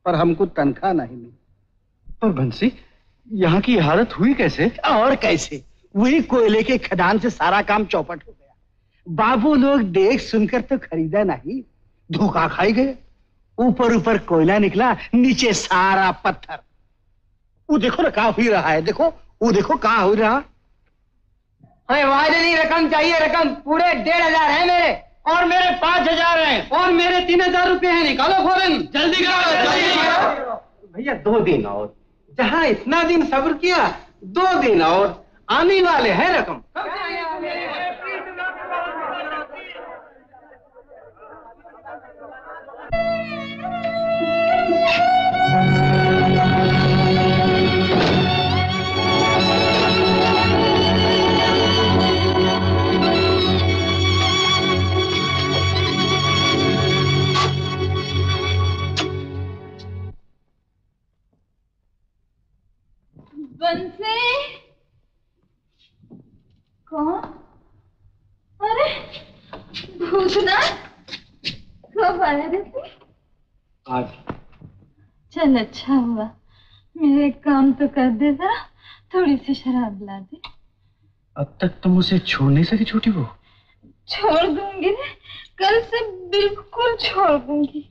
पर हमको तनख्वाह नहीं मिली। पर बंसी यहाँ की हालत हुई कैसे? और कैसे? वही कोयले के खदान से सारा काम चौपट हो गया। बाबू लोग देख सुनकर तो खरीदा नहीं धोखा खाई गए। ऊपर ऊपर कोयला निकला नीचे सारा पत्थर। वो देखो ना कहा हुई रहा है देखो वो देखो कहा हो रहा। वायदे नहीं रकम चाहिए रकम। पूरे डेढ़ हज़ार है मेरे और मेरे पाँच हज़ार है और मेरे तीन हज़ार रुपए है निकालो फ़ौरन। जल्दी करो भैया दो दिन और। जहाँ इतना दिन सब्र किया दो दिन और। आने वाले हैं रकम। बंसे कौन? अरे भूतनाथ कब आया रे आज। चल अच्छा हुआ। मेरे काम तो कर दे जरा। थोड़ी सी शराब ला दे। अब तक तुम उसे छोड़ नहीं सकी छोटी बहू। छोड़ दूँगी कल से बिल्कुल छोड़ दूँगी।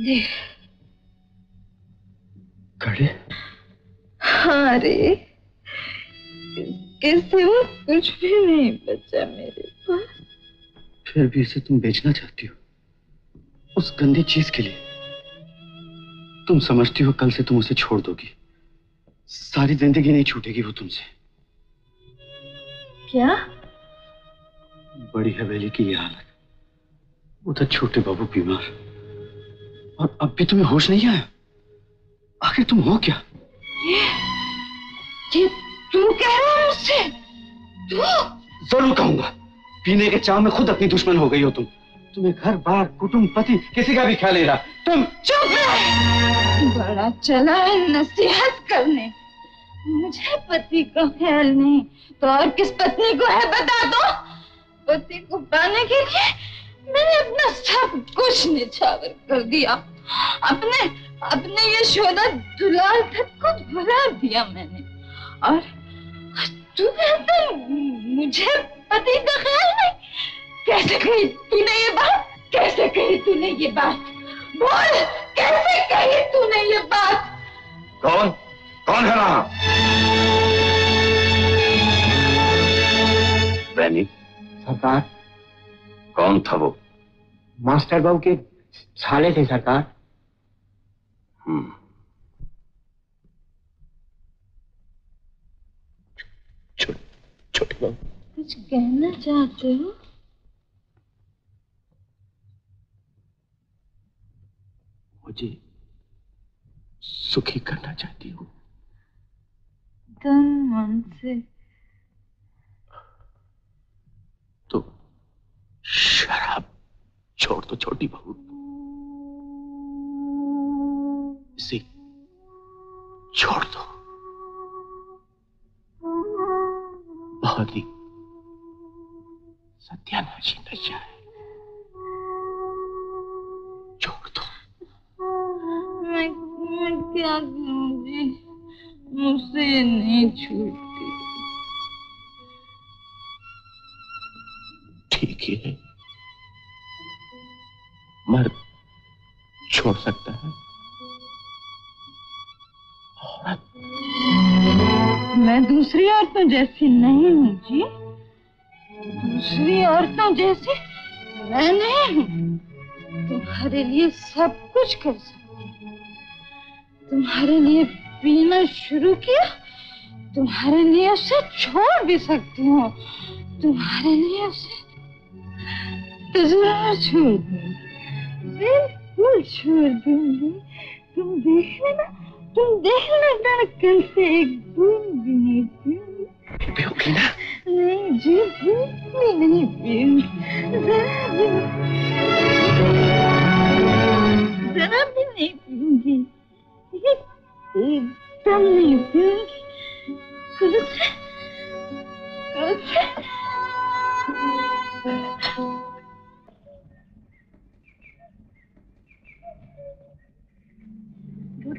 देख। कड़े? हाँ रे। इसके सिवा कुछ भी नहीं बचा मेरे पास। फिर भी इसे तुम बेचना चाहती हो? उस गंदी चीज़ के लिए। तुम समझती हो कल से तुम उसे छोड़ दोगी। सारी ज़िंदगी नहीं छूटेगी वो तुमसे। क्या? बड़ी हवेली की ये हालत। उधर छोटे बाबू बीमार। और अब भी तुम्हें होश नहीं आया? आखिर तुम हो क्या? ये ये तू कह रहा है मुझसे? तू? ज़रूर कहूँगा। पीने के चाव में खुद अपनी दुश्मन हो गई हो तुम। तुम्हें घर बार कुटुंब पति किसी का भी ख्याल नहीं रहा। तुम चुप रह। बड़ा चला है नसीहत करने। मुझे पति का ख्याल नहीं। तो और किस पत्नी को है बता दो? पति को पाने के लिए मैंने अपना सब कुछ निछावर कर दिया। अपने अपने ये शोधा दुलाल तक को भुला दिया मैंने। और तू कहता है, मुझे पति का ख्याल नहीं। कैसे कही तूने ये बात? कैसे कही तूने ये बात? बोल कैसे कही तूने ये बात? कौन? कौन है वहाँ? बैनी सरकार। कौन था वो? मास्टर बाबू के साले थे सरकार। हम्म छोटे कुछ कहना चाहते हो? मुझे सुखी करना चाहती हूँ। तन मन से तो शराब छोड़ दो छोटी बहू। इसे छोड़ दो। बहुत ही सत्यानाशी नशा है। छोड़ दो। मैं मैं क्या करूँगी मुझसे नहीं छूटती। ठीक ही है। मर्द छोड़ सकता है। दूसरी औरतों जैसी नहीं हूँ जी। दूसरी औरतों जैसी मैं नहीं हूँ। तुम्हारे लिए सब कुछ कर सकती तुम्हारे लिए पीना शुरू किया, तुम्हारे लिए उसे छोड़ भी सकती हूँ। तुम्हारे लिए उसे तो छोड़ दूँगी, बिल्कुल छोड़ दूँगी। तुम देख लेना तुम देख लेना कल से एक बूंद भी नहीं पीऊँगी पियोगी ना। नहीं जी बिल्कुल नहीं पीऊँगी जरा भी जरा भी नहीं पीऊँगी एकदम नहीं पीऊँगी खुद से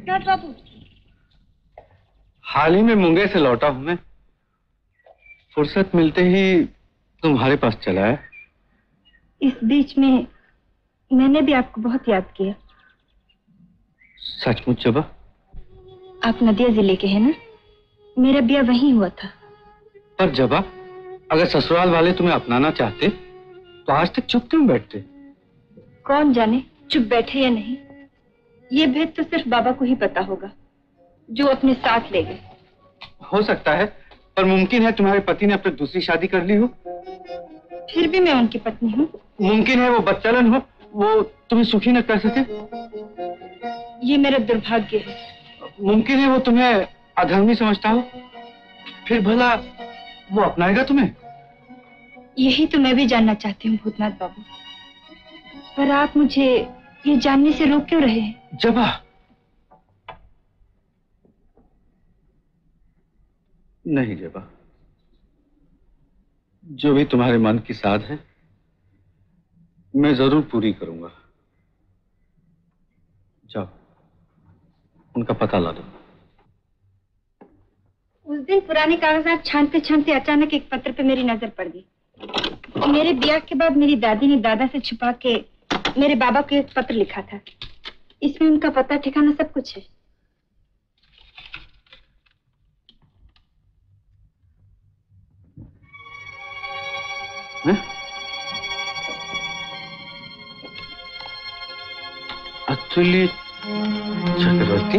भूतनाथ बाबू हाल ही में मुंगेर से लौटा हूँ मैं। फुर्सत मिलते ही तुम्हारे पास चला है। इस बीच में मैंने भी आपको बहुत याद किया। सचमुच जबा? आप नदिया ज़िले के हैं ना? मेरा ब्याह वहीं हुआ था। पर जबा अगर ससुराल वाले तुम्हें अपनाना चाहते तो आज तक चुप क्यों बैठते? कौन जाने चुप बैठे या नहीं? ये भेद तो सिर्फ़ बाबा को ही पता होगा जो अपने साथ ले गए। हो सकता है पर मुमकिन है तुम्हारे पति ने अपनी दूसरी शादी कर ली हो। फिर भी मैं उनकी पत्नी हूँ। मुमकिन है वो बच्चलन हो वो तुम्हें सुखी न कर सके? ये मेरा दुर्भाग्य है। मुमकिन है वो तुम्हें अधर्मी समझता हो? फिर भला वो अपनाएगा तुम्हें? यही तो मैं भी जानना चाहती हूँ भूतनाथ बाबू। पर आप मुझे ये जानने से रोक क्यों रहे हैं? जबा नहीं जबा जो भी तुम्हारे मन की साध है मैं ज़रूर पूरी करूँगा। जाओ उनका पता ला दो। उस दिन पुराने कागजात छानते छानते अचानक एक पत्र पे मेरी नज़र पड़ गई। मेरे ब्याह के बाद मेरी दादी ने दादा से छुपा के मेरे बाबा को एक पत्र लिखा था। इसमें उनका पता ठिकाना सब कुछ है। अतुल्य चक्रवर्ती?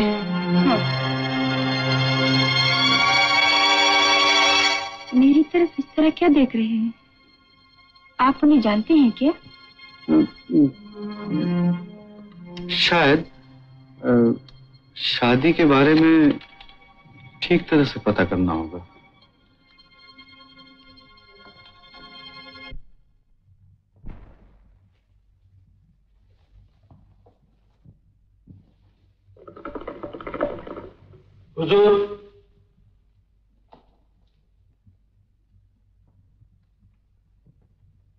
मेरी तरफ़ इस तरह क्या देख रहे हैं? आप उन्हें जानते हैं क्या? शायद शादी के बारे में ठीक तरह से पता करना होगा। हुजूर।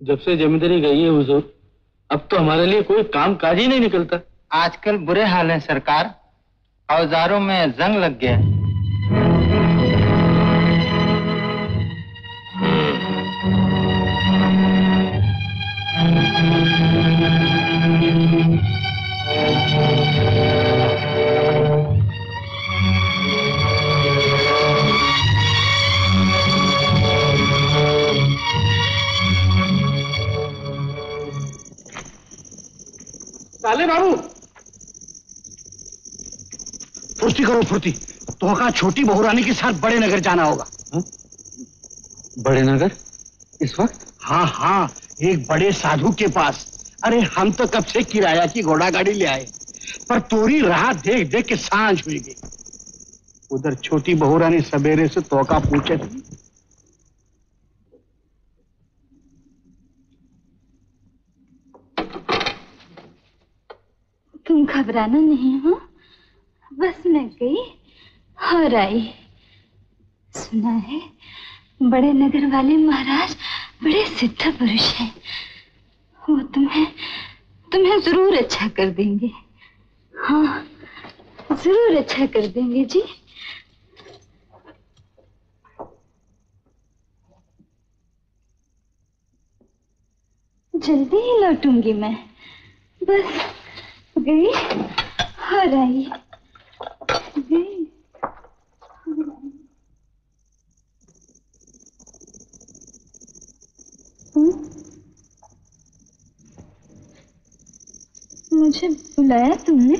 जब से जमींदारी गई है, हुजूर। अब तो हमारे लिए कोई काम काज ही नहीं निकलता। आजकल बुरे हाल है सरकार। औजारों में जंग लग गया है। साले बाबू। फुर्ती करो फुर्ती। तो का छोटी बहुरानी के साथ बड़े नगर जाना होगा। हा? बड़े नगर? इस वक्त? हाँ हाँ एक बड़े साधु के पास। अरे हम तो कब से किराया की घोड़ा गाड़ी ले आए। पर तोरी राह देख देख के साँझ हुई गई। उधर छोटी बहुरानी सवेरे से तोका पूछे थी। घबराना नहीं, हो? बस मैं गई और आई। सुना है, बड़े नगर वाले महाराज बड़े सिद्ध पुरुष हैं। वो तुम्हें तुम्हें ज़रूर अच्छा कर देंगे। हाँ ज़रूर अच्छा कर देंगे जी। जल्दी ही लौटूँगी मैं। बस गई। और आई। गई। हम्म? मुझे बुलाया तुमने।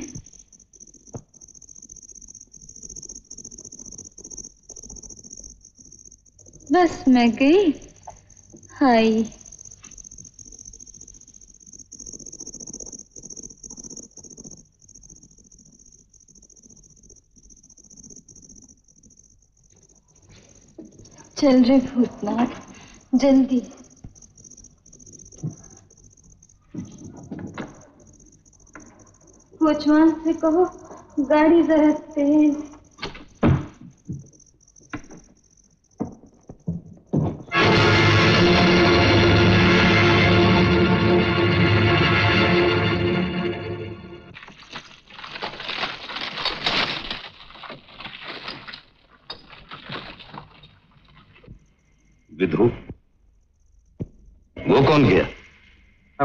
बस मैं गई। हाय चल रहे भूतनाथ जल्दी। से कहो गाड़ी जरा तेज।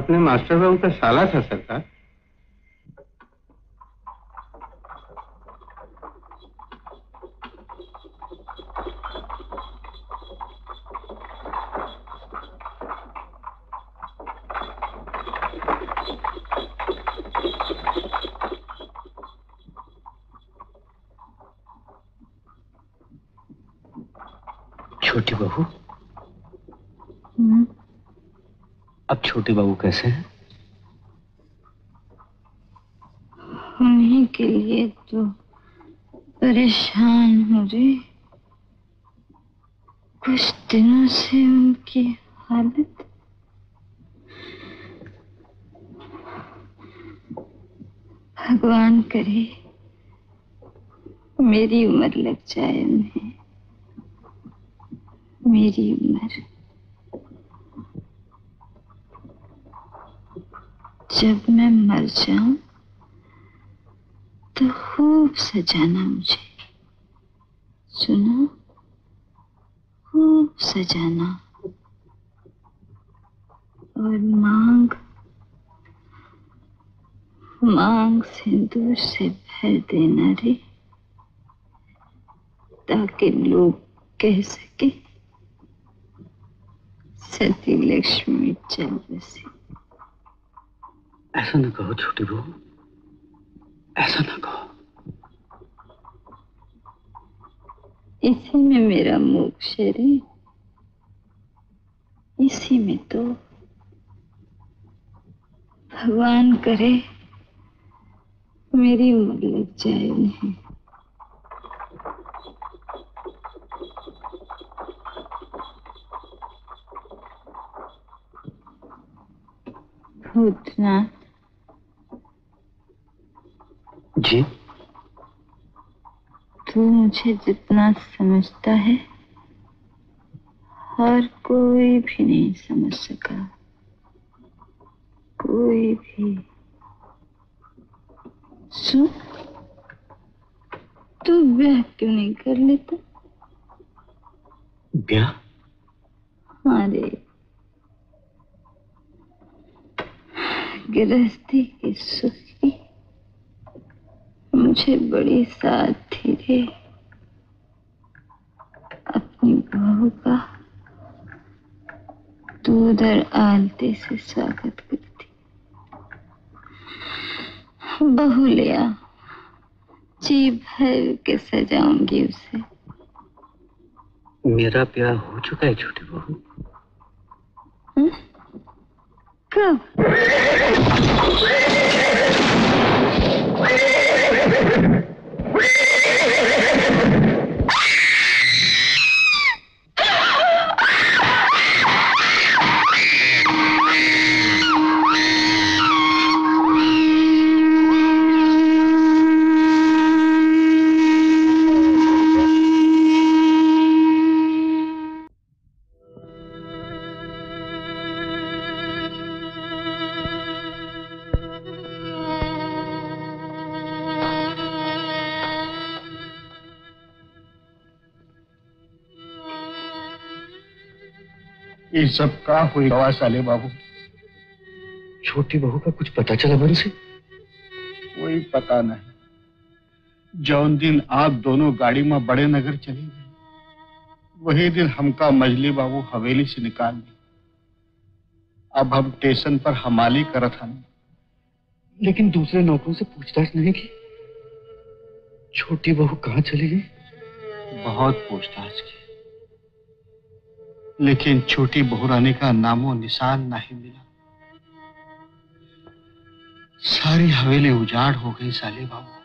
अपने मास्टर बाबू का साला था सरकार छोटी बहू हम्म, अब कैसे हैं उन्हीं के लिए तो परेशान हो रे कुछ दिनों से उनकी हालत भगवान करे मेरी उम्र लग जाए उन्हें मेरी उम्र जब मैं मर जाऊँ तो खूब सजाना मुझे सुनो खूब सजाना और मांग मांग सिंदूर से भर देना रे ताकि लोग कह सके सती लक्ष्मी चल बसी ऐसा ना कहो छोटी बहू। ऐसा ना कहो। इसी में मेरा मोक्ष है। रे इसी में तो भगवान करे मेरी उम्र लग जाए उन्हें भूतनाथ जी। तू मुझे जितना समझता है हर कोई भी नहीं समझ सका। कोई भी। सुन तू ब्याह क्यों नहीं कर लेता? ब्याह? अरे गृहस्थी की सुखी। मुझे बड़ी साथ थी रे अपनी बहू का उधर आलते से स्वागत करती। बहू लिया जी भर के सजाऊँगी उसे। मेरा ब्याह हो चुका है छोटी बहू? कब सब का हुई गवा साले बाबू। छोटी बहू का कुछ पता चला मन से? कोई पता नहीं। जौन दिन आप दोनों गाड़ी में बड़े नगर चले गए वही दिन हमका मजली बाबू हवेली से निकाल दी अब हम स्टेशन पर हमाली करत हन। लेकिन दूसरे नौकरों से पूछताछ नहीं की? छोटी बहू कहाँ चली गई? बहुत पूछताछ की। लेकिन छोटी बहुरानी का नामो निशान नहीं मिला। सारी हवेली उजाड़ हो गई साले बाबू।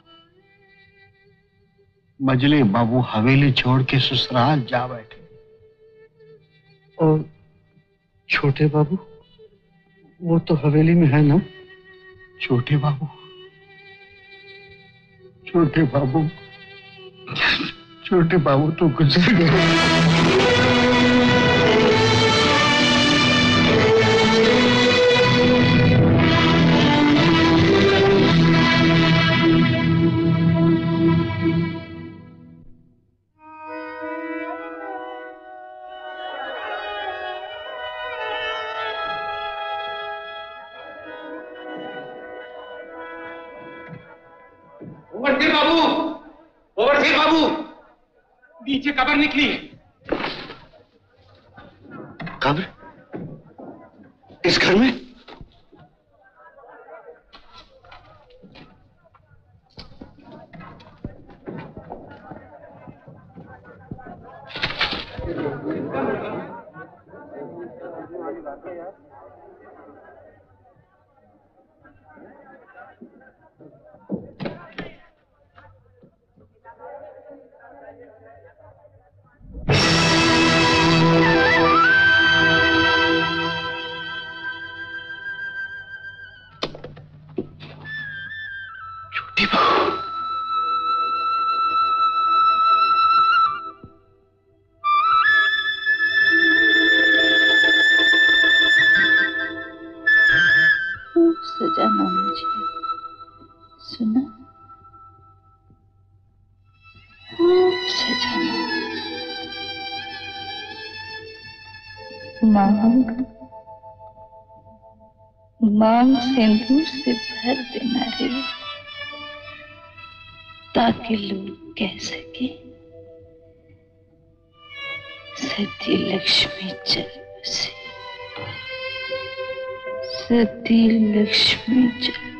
मजले बाबू हवेली छोड़ के ससुराल जा बैठे। और छोटे बाबू वो तो हवेली में है ना? छोटे बाबू। छोटे बाबू। छोटे बाबू तो गुजर गए। कबर निकली है। कब्र इस घर में मांग सिंदूर से भर देना रे ताकि लोग कह सके, सती लक्ष्मी चल बसी सती लक्ष्मी चल